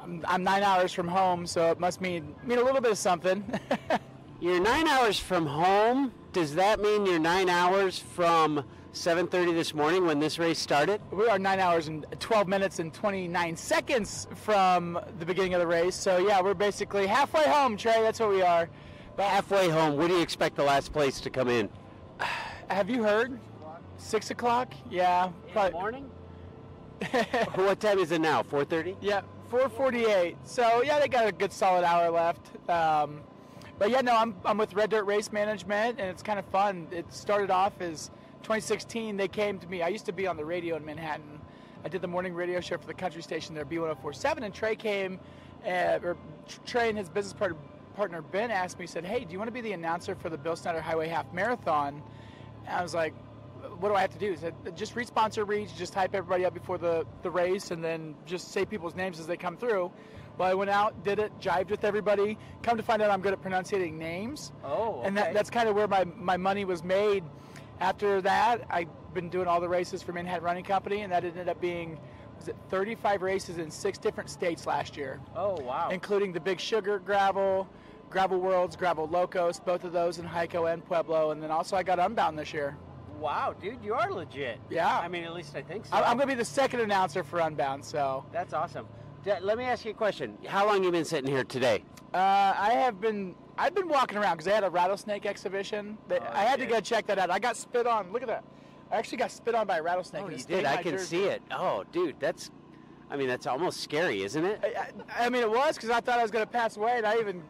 I'm, I'm nine hours from home, so it must mean mean a little bit of something. You're nine hours from home. Does that mean you're nine hours from 7:30 this morning when this race started? we are nine hours and 12 minutes and 29 seconds from the beginning of the race. So yeah, we're basically halfway home, Trey. That's what we are. But Halfway home. What do you expect the last place to come in? have you heard? Six o'clock? Yeah. probably- morning. what time is it now? 4:30. Yeah, 448. So yeah, they got a good solid hour left. Um, but yeah, no, I'm, I'm with Red Dirt Race Management, and it's kind of fun. It started off as 2016. They came to me. I used to be on the radio in Manhattan. I did the morning radio show for the country station there, B1047, and Trey came, uh, or Trey and his business partner, partner Ben asked me, said, "Hey, do you want to be the announcer for the Bill Snyder Highway Half Marathon?" And I was like, "What do I have to do?" He said, "Just read sponsor reads, just type everybody up before the the race, and then just say people's names as they come through." Well, I went out, did it, jived with everybody. Come to find out, I'm good at pronunciating names. Oh, okay. And that, that's kind of where my, my money was made. After that, I've been doing all the races for Manhattan Running Company, and that ended up being was it 35 races in six different states last year, Oh wow. including the Big Sugar Gravel, Gravel Worlds, Gravel Locos, both of those in Hico and Pueblo, and then also I got Unbound this year. Wow, dude, you are legit. Yeah. I mean, at least I think so. I'm, I'm going to be the second announcer for Unbound, so That's awesome. Let me ask you a question. How long you been sitting here today? uh, I have been I've been walking around because they had a rattlesnake exhibition. They, Oh, I had shit. to go check that out. I got spit on. Look at that. I actually got spit on by a rattlesnake. Oh, you did. I can jersey. see it. Oh, dude, that's. I mean, that's almost scary, isn't it? I, I, I mean, it was because I thought I was going to pass away, and I even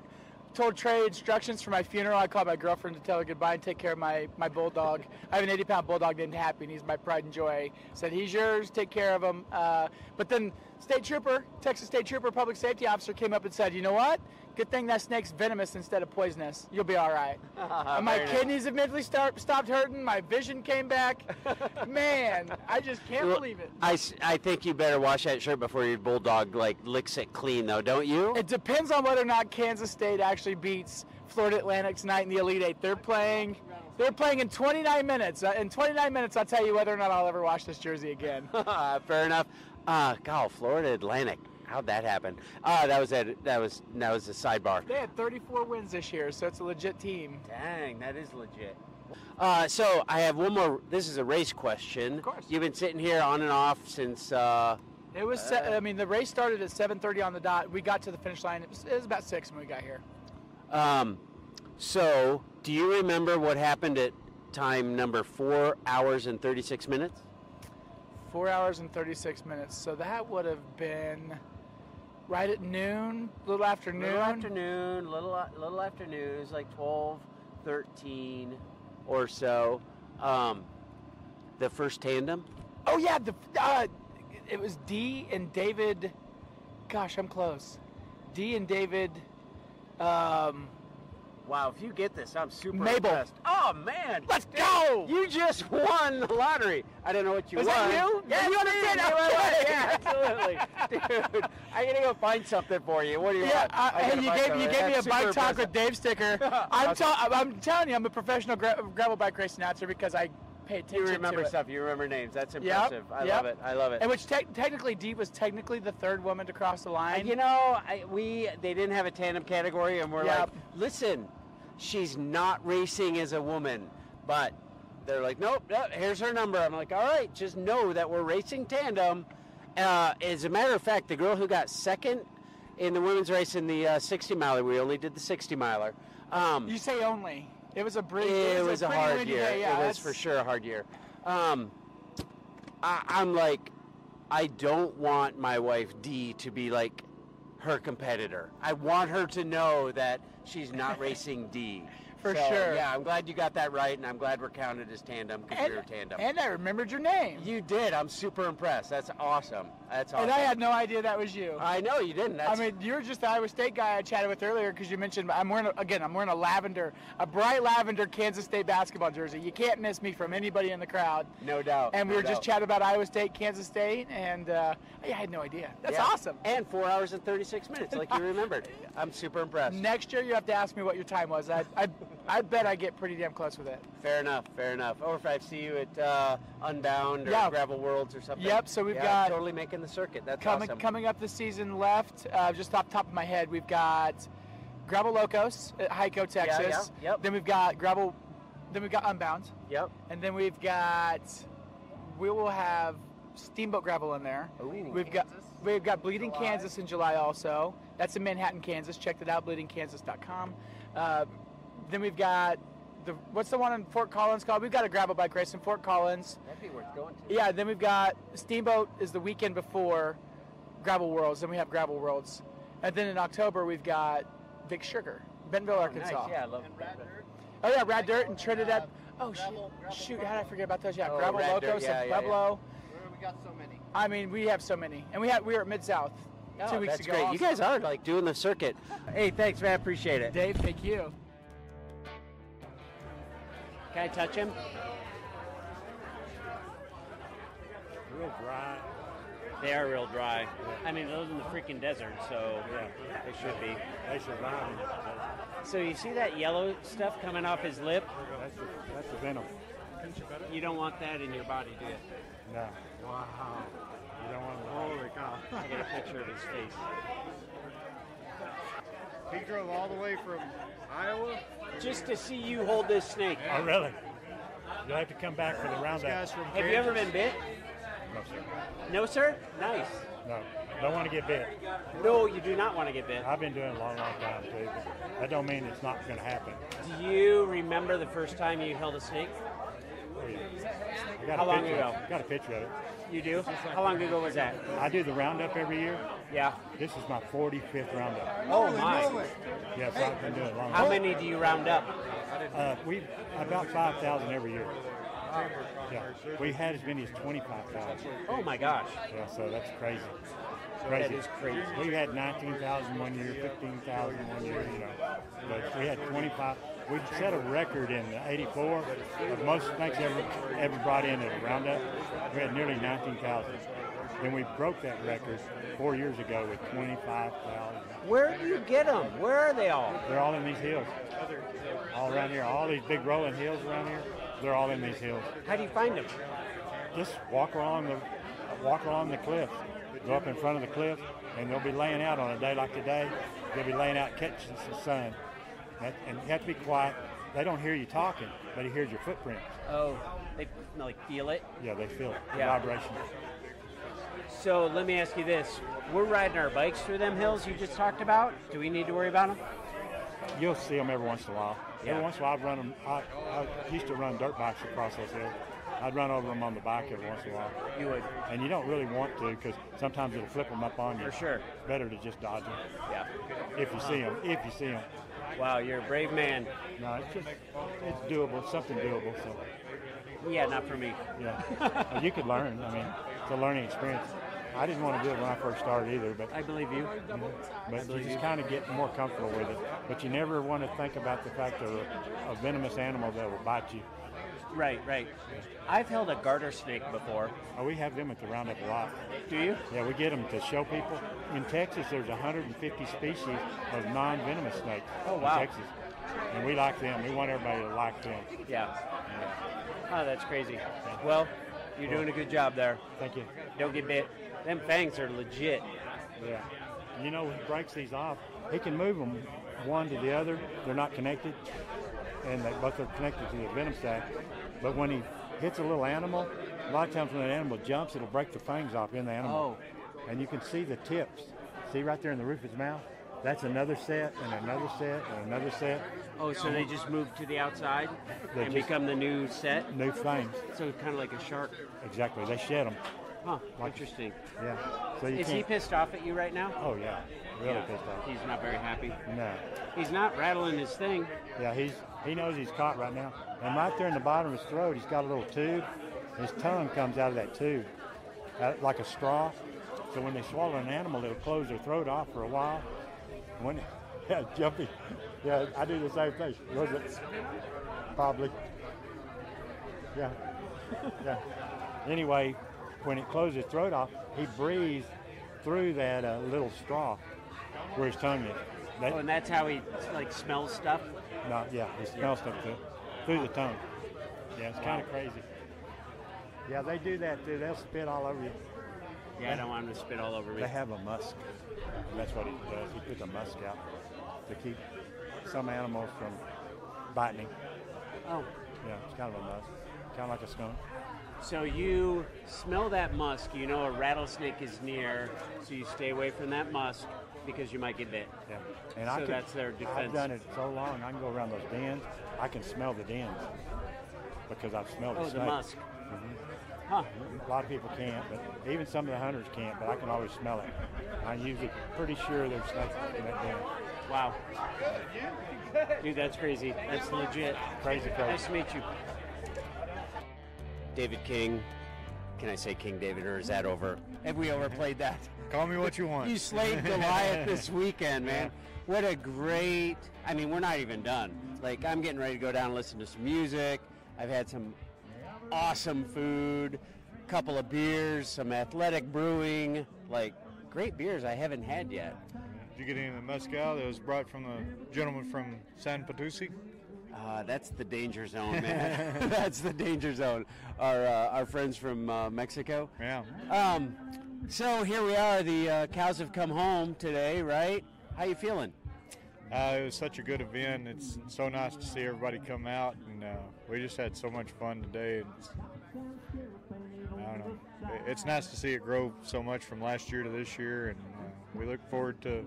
told Trey instructions for my funeral. I called my girlfriend to tell her goodbye and take care of my, my bulldog. I have an 80 pound bulldog named Happy, and he's my pride and joy. Said, he's yours, take care of him. Uh, but then, State Trooper, Texas State Trooper, public safety officer came up and said, you know what? Good thing that snake's venomous instead of poisonous. You'll be all right. and my Very nice. kidneys immediately start, stopped hurting. My vision came back. Man, I just can't Well, believe it. I, s- I think you better wash that shirt before your bulldog like licks it clean, though, don't you? It depends on whether or not Kansas State actually beats Florida Atlantic tonight in the Elite Eight. They're playing. They're playing in 29 minutes. Uh, in 29 minutes, I'll tell you whether or not I'll ever wash this jersey again. Fair enough. Uh, God, Florida Atlantic. How'd that happen? Uh, that was it. That was that was a sidebar. they had 34 wins this year, so it's a legit team. Dang, that is legit. Uh, so I have one more. This is a race question. Of course. You've been sitting here on and off since. Uh, It was. se- I mean, the race started at 7:30 on the dot. We got to the finish line. It was, it was about six when we got here. um, so, do you remember what happened at time number four hours and 36 minutes? Four hours and 36 minutes. So that would have been right at noon, a little afternoon. Little afternoon, little little afternoon. It was like 12, 13 or so. Um, the first tandem. Oh yeah, the uh, it was Dee and David. Gosh, I'm close. Dee and David. Um, Wow, if you get this, I'm super Mable. impressed. Oh man, Let's Dude, go! You just won the lottery. I don't know what you Was won. that you? Yes, You it understand? is. You won Okay. it. Yeah, absolutely, dude. I'm gonna go find something for you. What do you yeah, want? uh, hey, you gave you gave me a bike talk with Dave sticker. I'm ta- I'm telling you, I'm a professional gra- gravel bike race announcer because I pay attention You remember stuff. You remember names. That's Yep, impressive. I yep. love it. I love it. And which te- technically, Dee was technically the third woman to cross the line. You know, I, we they didn't have a tandem category, and we're Yep. like, listen, she's not racing as a woman, but they're like, nope, no, here's her number. I'm like, all right, just know that we're racing tandem. Uh, as a matter of fact, the girl who got second in the women's race in the uh, 60 miler, we only did the 60 miler. Um, you say only. It was a brief. it was a pretty hard year. day, yeah, it was for sure a hard year. Um, I, I'm like, I don't want my wife Dee to be like her competitor. I want her to know that she's not racing Dee. For So, sure. Yeah, I'm glad you got that right, and I'm glad we're counted as tandem because we were tandem. and I remembered your name. you did. I'm super impressed. That's awesome. That's awesome. And I had no idea that was you. I know you didn't. I mean, you're just the Iowa State guy I chatted with earlier because you mentioned I'm wearing a, again. I'm wearing a lavender, a bright lavender Kansas State basketball jersey. You can't miss me from anybody in the crowd. no doubt. And we no were just chatting about Iowa State, Kansas State, and uh, yeah, I had no idea. That's Yeah. awesome. And four hours and 36 minutes, like you remembered. I'm super impressed. Next year, you have to ask me what your time was. I, I, I bet I get pretty damn close with it. Fair enough, fair enough. Or if I see you at uh, Unbound or Yeah. Gravel Worlds or something. Yep, so we've Yeah, got- totally making the circuit. That's Coming awesome. coming up this season left, uh, just off the top of my head, we've got Gravel Locos at Hico, Texas. yeah, yep. Then we've got Gravel. Then we've got Unbound. Yep. And then we've got, we will have Steamboat Gravel in there. Ooh. We've got we've got Bleeding Kansas in July also. That's in Manhattan, Kansas. Check that out, bleedingkansas.com. Uh, then we've got the what's the one in Fort Collins called? We've got a gravel bike race in Fort Collins. That'd be worth going to. Yeah. Then we've got Steamboat is the weekend before Gravel Worlds. Then we have Gravel Worlds, and then in October we've got Big Sugar, Bentonville, Oh, Arkansas. nice. Yeah, I love Oh yeah, Rad Dirt and Trinidad. Oh shoot, shoot, how did I forget about those? Yeah, Oh, Gravel Rad Locos yeah, and yeah, Pueblo. We got so many. I mean, we have so many, and we have we were at Mid South. Two Oh, weeks ago. that's ago great. You guys are like doing the circuit. Hey, thanks, man. Appreciate it. Dave, thank you. Can I touch him? Real dry. They are real dry. I mean, those in the freaking desert, so Yeah. they should be. They survive. So you see that yellow stuff coming off his lip? That's the, that's the venom. You don't want that in your body, do you? No. Wow. You don't want to. Holy cow. I got a picture of his face. He drove all the way from Iowa. Just to see you hold this snake. Oh, really? You'll have to come back for the roundup. guy's from Have you ever been bit? No, sir. No, sir? Nice. No. Don't want to get bit. No, you do not want to get bit. I've been doing it a long, long time, too. That don't mean it's not going to happen. Do you remember the first time you held a snake? Yeah. I got How a long picture ago? Got a picture of it. You do? How long ago was that? I do the roundup every year. Yeah. This is my 45th roundup. Oh my. Yes, I've been doing it long. How many do you round up? Uh, we about 5,000 every year. Yeah, we had as many as 25,000. Oh my gosh. Yeah, so that's crazy. Crazy. That is crazy. We had 19,000 one year, 15,000 one year, you know. But we had 25. We set a record in '84 of most snakes ever ever brought in at a roundup. We had nearly 19,000. Then we broke that record four years ago with 25,000. Where do you get them? Where are they all? They're all in these hills. All around here. All these big rolling hills around here. They're all in these hills. How do you find them? Just walk along the walk along the cliff. Go up in front of the cliff, and they'll be laying out on a day like today. They'll be laying out catching some sun. That, and you have to be quiet. They don't hear you talking, but he hears your footprints. Oh, they like feel it. Yeah, they feel it. The Yeah. vibration. So let me ask you this: We're riding our bikes through them hills you just talked about. Do we need to worry about them? You'll see them every once in a while. Yeah. Every once in a while, I've run them. I, I used to run dirt bikes across those hills. I'd run over them on the bike every once in a while. You would. And you don't really want to because sometimes it'll flip them up on you. For sure. Better to just dodge them Yeah. if you see them. If you see them. Wow, you're a brave man. No, it's just it's doable. Something doable. So Yeah, not for me. yeah, you could learn. I mean, it's a learning experience. I didn't want to do it when I first started either, but I believe you. Mm-hmm. but you just kind of get more comfortable with it. But you never want to think about the fact a, a venomous animal that will bite you. Right, right. I've held a garter snake before. Oh, we have them at the roundup a lot. Do you? Yeah, we get them to show people. In Texas, there's 150 species of non-venomous snakes Oh, wow. in Texas, and we like them. We want everybody to like them. Yeah. Oh, that's crazy. Well, you're doing a good job there. Thank you. Don't get bit. Them fangs are legit. Yeah. You know, he breaks these off. He can move them one to the other. They're not connected, and they both are connected to the venom sac. But when he hits a little animal, a lot of times when an animal jumps, it'll break the fangs off in the animal. Oh. And you can see the tips. See right there in the roof of his mouth? That's another set, and another set, and another set. Oh, so they just move to the outside They and become the new set? New fangs. So it's kind of like a shark. Exactly. They shed them. Huh, Like- interesting. Yeah. So you Is he pissed off at you right now? Oh yeah. Really Yeah. pissed off. He's not very happy. No. He's not rattling his thing. Yeah, he's he knows he's caught right now. And right there in the bottom of his throat, he's got a little tube. His tongue comes out of that tube, like a straw. So when they swallow an animal, it'll close their throat off for a while. When yeah, jumpy. Yeah, I do the same thing. Was it? Probably. Yeah. Yeah. Anyway, when it closes his throat off, he breathes through that uh, little straw where his tongue is. That, Oh, and that's how he like smells stuff. no, yeah, he smells stuff through, through the tongue. Yeah, it's kind of crazy. Yeah, they do that too. They'll spit all over you. Yeah, I don't want them to spit all over me. They have a musk. That's what he does. He puts a musk out to keep some animals from biting him. Oh, Yeah, it's kind of a musk, kind of like a skunk. so you smell that musk. You know a rattlesnake is near, so you stay away from that musk because you might get bit. Yeah, and So I can, that's their defense. I've done it so long. I can go around those dens. I can smell the dens because I've smelled the Oh, the snake. musk. Mhm. Huh. A lot of people can't, but even some of the hunters can't. But I can always smell it. I'm usually pretty sure there's snakes in that den. Wow. Dude, that's crazy. That's legit. Crazy, crazy. Nice to meet you. David King, can I say King David, or is that over? Have we overplayed that? Call me what you want. You slayed Goliath this weekend, man. What a great! I mean, we're not even done. Like, I'm getting ready to go down and listen to some music. I've had some awesome food, a couple of beers, some athletic brewing, like great beers I haven't had yet. Did you get any of the mezcal that was brought from the gentleman from San Potosi? Uh, that's the danger zone, man. that's the danger zone. Our uh, our friends from uh, Mexico. Yeah. Um, so here we are. The uh, cows have come home today, right? How you feeling? Uh, it was such a good event. It's so nice to see everybody come out, and uh, we just had so much fun today. It's, I don't know. It's nice to see it grow so much from last year to this year, and uh, we look forward to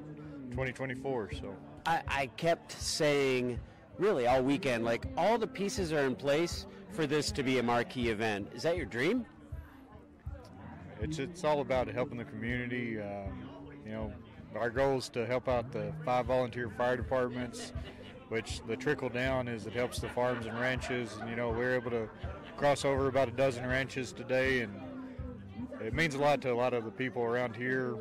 2024. So. I, I kept saying, really, all weekend, like all the pieces are in place for this to be a marquee event. Is that your dream? It's it's all about helping the community. Um, you know, our goal is to help out the five volunteer fire departments, which the trickle down is it helps the farms and ranches. And you know, we're able to cross over about a dozen ranches today, and it means a lot to a lot of the people around here.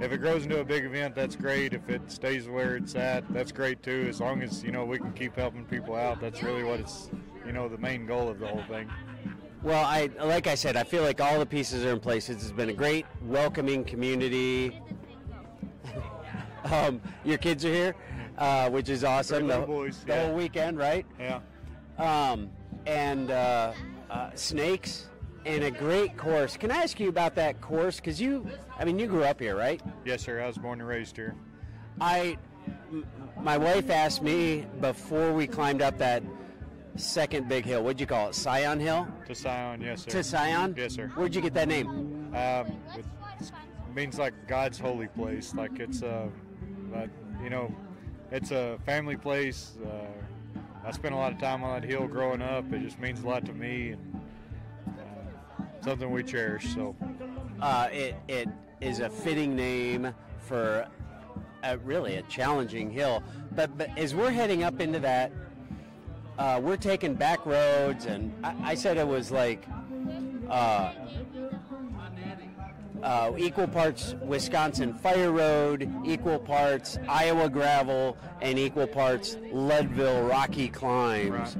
If it grows into a big event, that's great. If it stays where it's at, that's great too. As long as you know we can keep helping people out, that's really what it's you know the main goal of the whole thing. Well, I like I said, I feel like all the pieces are in place. It's been a great, welcoming community. um, your kids are here, uh, which is awesome. The, boys, the yeah. whole weekend, right? Yeah. Um, and uh, uh, snakes and a great course. Can I ask you about that course? Because you, I mean, you grew up here, right? Yes, sir. I was born and raised here. I, my wife asked me before we climbed up that second big hill. What'd you call it? Zion Hill. To Zion, yes, sir. To Zion? Yes, sir. Where'd you get that name? Um, it means like God's holy place. Like it's a, but you know, it's a family place. Uh, I spent a lot of time on that hill growing up. It just means a lot to me and uh, something we cherish. So Uh, it, it is a fitting name for a, really a challenging hill. But, but as we're heading up into that, uh, we're taking back roads, and I, I said it was like uh, uh, equal parts Wisconsin Fire Road, equal parts Iowa gravel, and equal parts Leadville Rocky climbs.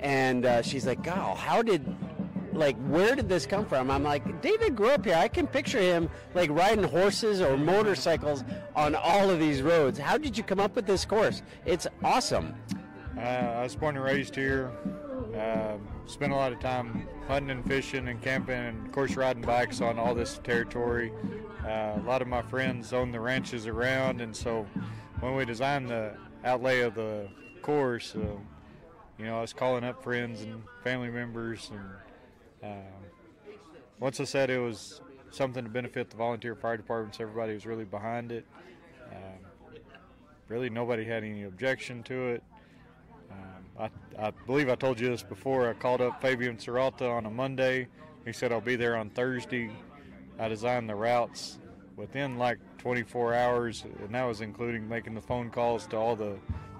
And uh, she's like, "God, how did like where did this come from?" I'm like, "David grew up here. I can picture him like riding horses or motorcycles on all of these roads. How did you come up with this course? It's awesome." uh, I was born and raised here. Um, spent a lot of time hunting and fishing and camping and of course riding bikes on all this territory. Uh, a lot of my friends own the ranches around, and so when we designed the outlay of the course, uh, you know, I was calling up friends and family members, and um, once I said it was something to benefit the volunteer fire departments, everybody was really behind it. Um, really, nobody had any objection to it. Um, I, I believe I told you this before. I called up Fabian Serralta on a Monday. He said I'll be there on Thursday. I designed the routes within like 24 hours, and that was including making the phone calls to all the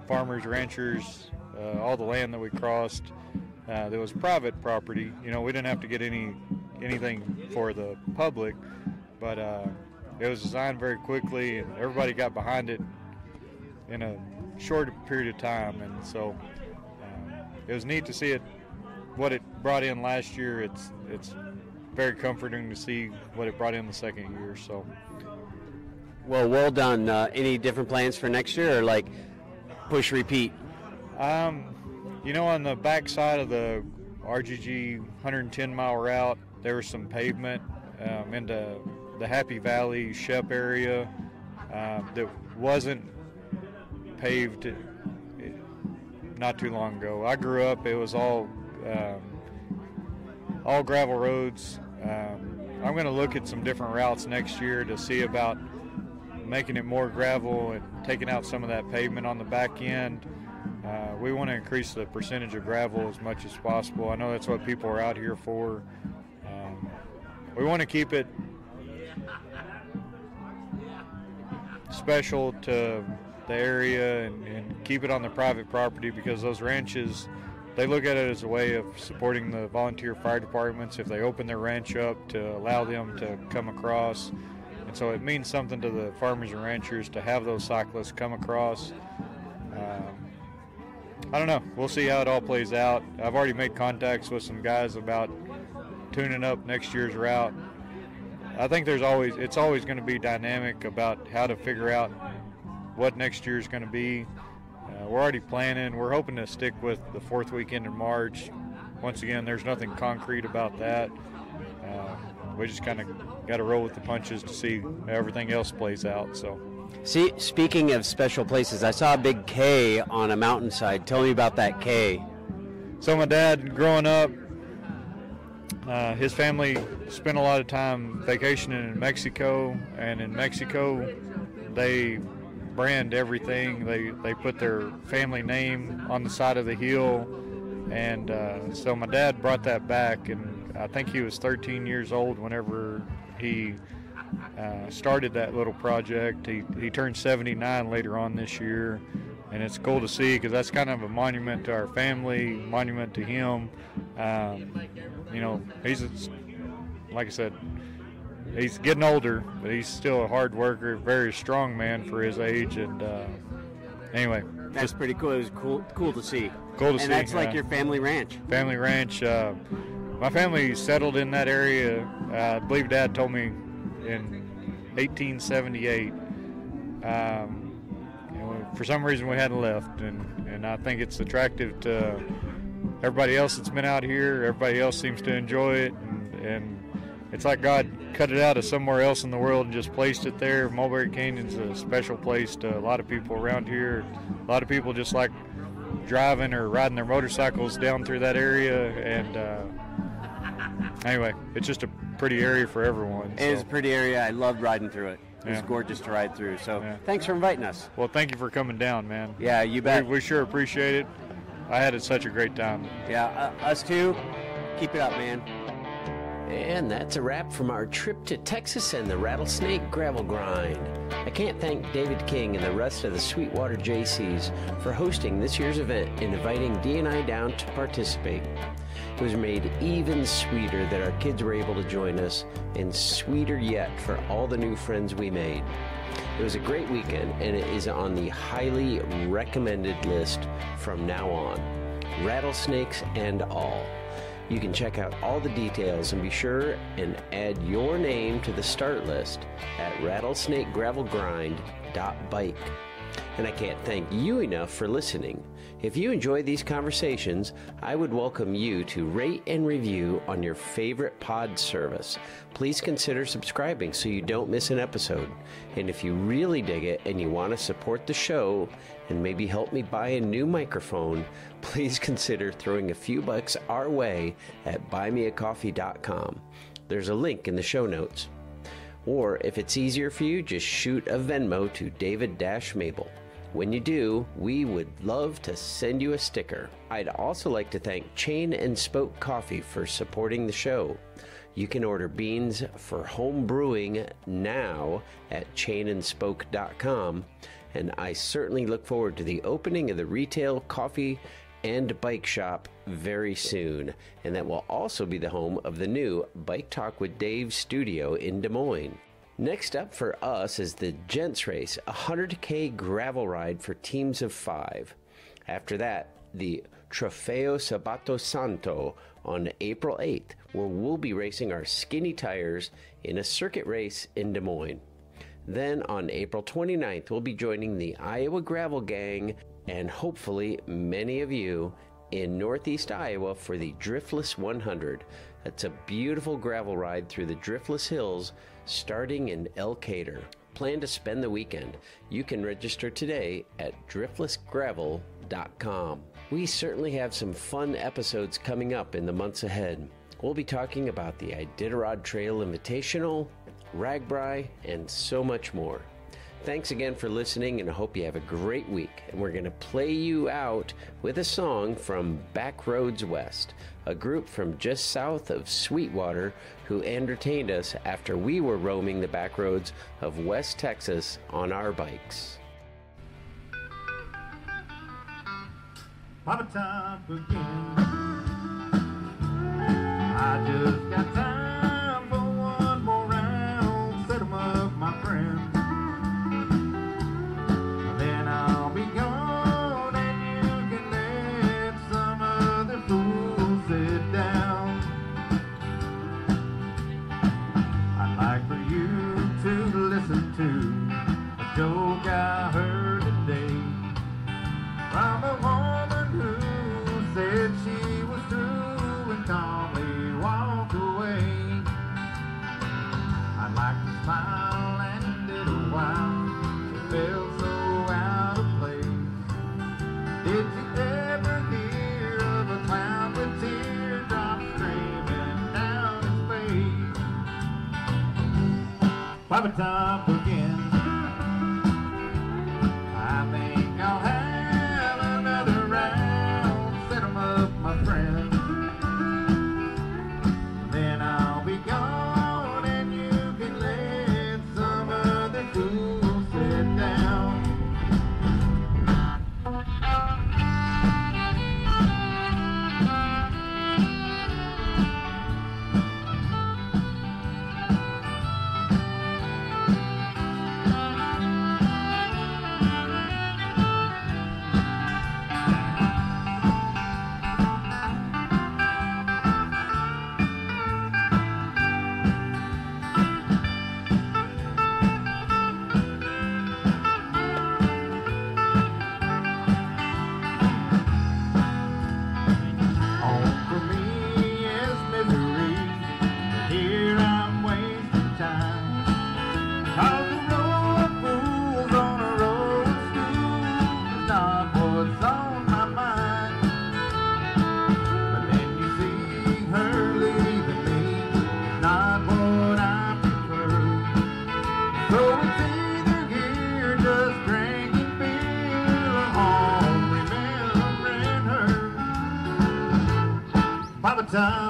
farmers, ranchers, uh, all the land that we crossed. Uh, there was private property. You know, we didn't have to get any anything for the public, but uh, it was designed very quickly, and everybody got behind it in a short period of time, and so um, it was neat to see it. What it brought in last year, it's it's very comforting to see what it brought in the second year. So Well, well done. Uh, any different plans for next year, or like push repeat? Um, you know, on the back side of the RGG 110 mile route, there was some pavement um, into the Happy Valley Shep area um, that wasn't paved eh, not too long ago. I grew up; it was all um, all gravel roads. Um, I'm going to look at some different routes next year to see about making it more gravel and taking out some of that pavement on the back end. Uh, we want to increase the percentage of gravel as much as possible. I know that's what people are out here for. Um, we want to keep it special to the area and, and keep it on the private property because those ranches they look at it as a way of supporting the volunteer fire departments if they open their ranch up to allow them to come across. And so it means something to the farmers and ranchers to have those cyclists come across. Um, I don't know. We'll see how it all plays out. I've already made contacts with some guys about tuning up next year's route. I think there's always it's always going to be dynamic about how to figure out what next year's going to be. Uh, we're already planning. We're hoping to stick with the fourth weekend in March. Once again, there's nothing concrete about that. Uh, we just kind of got to roll with the punches to see how everything else plays out. So. See, speaking of special places, I saw a big K on a mountainside. Tell me about that K. So my dad, growing up, uh, his family spent a lot of time vacationing in Mexico, and in Mexico, they brand everything. They they put their family name on the side of the hill, and uh, so my dad brought that back, and I think he was 13 years old whenever he uh, started that little project. He he turned 79 later on this year, and it's cool to see because that's kind of a monument to our family, monument to him. Um, you know, he's like I said, he's getting older, but he's still a hard worker, very strong man for his age. And uh, anyway, that's just pretty cool. It was cool, cool to see. Cool to and see. And that's like uh, your family ranch. Family ranch. Uh, my family settled in that area. Uh, I believe Dad told me in 1878. Um, for some reason, we hadn't left, and, and I think it's attractive to everybody else that's been out here. Everybody else seems to enjoy it, and, and it's like God cut it out of somewhere else in the world and just placed it there. Mulberry Canyon's a special place to a lot of people around here. A lot of people just like driving or riding their motorcycles down through that area. And uh, anyway, it's just a pretty area for everyone. It is a pretty area. I loved riding through it. It was Yeah. gorgeous to ride through. So Yeah. thanks for inviting us. Well, thank you for coming down, man. Yeah, you bet. We, we sure appreciate it. I had such a great time. Yeah, uh, us too. Keep it up, man. And that's a wrap from our trip to Texas and the Rattlesnake Gravel Grind. I can't thank David King and the rest of the Sweetwater Jaycees for hosting this year's event and inviting Dee and I down to participate. Was made even sweeter that our kids were able to join us, and sweeter yet for all the new friends we made. It was a great weekend, and it is on the highly recommended list from now on. Rattlesnakes and all. You can check out all the details and be sure and add your name to the start list at rattlesnakegravelgrind.bike. And I can't thank you enough for listening. If you enjoy these conversations, I would welcome you to rate and review on your favorite pod service. Please consider subscribing so you don't miss an episode. And if you really dig it and you want to support the show and maybe help me buy a new microphone, please consider throwing a few bucks our way at buymeacoffee.com. There's a link in the show notes. Or if it's easier for you, just shoot a Venmo to David Mable. When you do, we would love to send you a sticker. I'd also like to thank Chain and Spoke Coffee for supporting the show. You can order beans for home brewing now at chainandspoke.com, and I certainly look forward to the opening of the retail coffee and bike shop very soon, and that will also be the home of the new Bike Talk with Dave studio in Des Moines. Next up for us is the Gents Race, a 100k gravel ride for teams of five. After that, the Trofeo Sabato Santo on April 8th, where we'll be racing our skinny tires in a circuit race in Des Moines. Then on April 29th, we'll be joining the Iowa Gravel Gang and hopefully many of you in Northeast Iowa for the Driftless 100. That's a beautiful gravel ride through the Driftless Hills starting in Elkader. Plan to spend the weekend. You can register today at driftlessgravel.com. We certainly have some fun episodes coming up in the months ahead. We'll be talking about the Iditarod Trail Invitational, RAGBRAI, and so much more. Thanks again for listening, and I hope you have a great week. And we're going to play you out with a song from Backroads West, a group from just south of Sweetwater who entertained us after we were roaming the back roads of West Texas on our bikes. Papa again. I just got time Papa Papa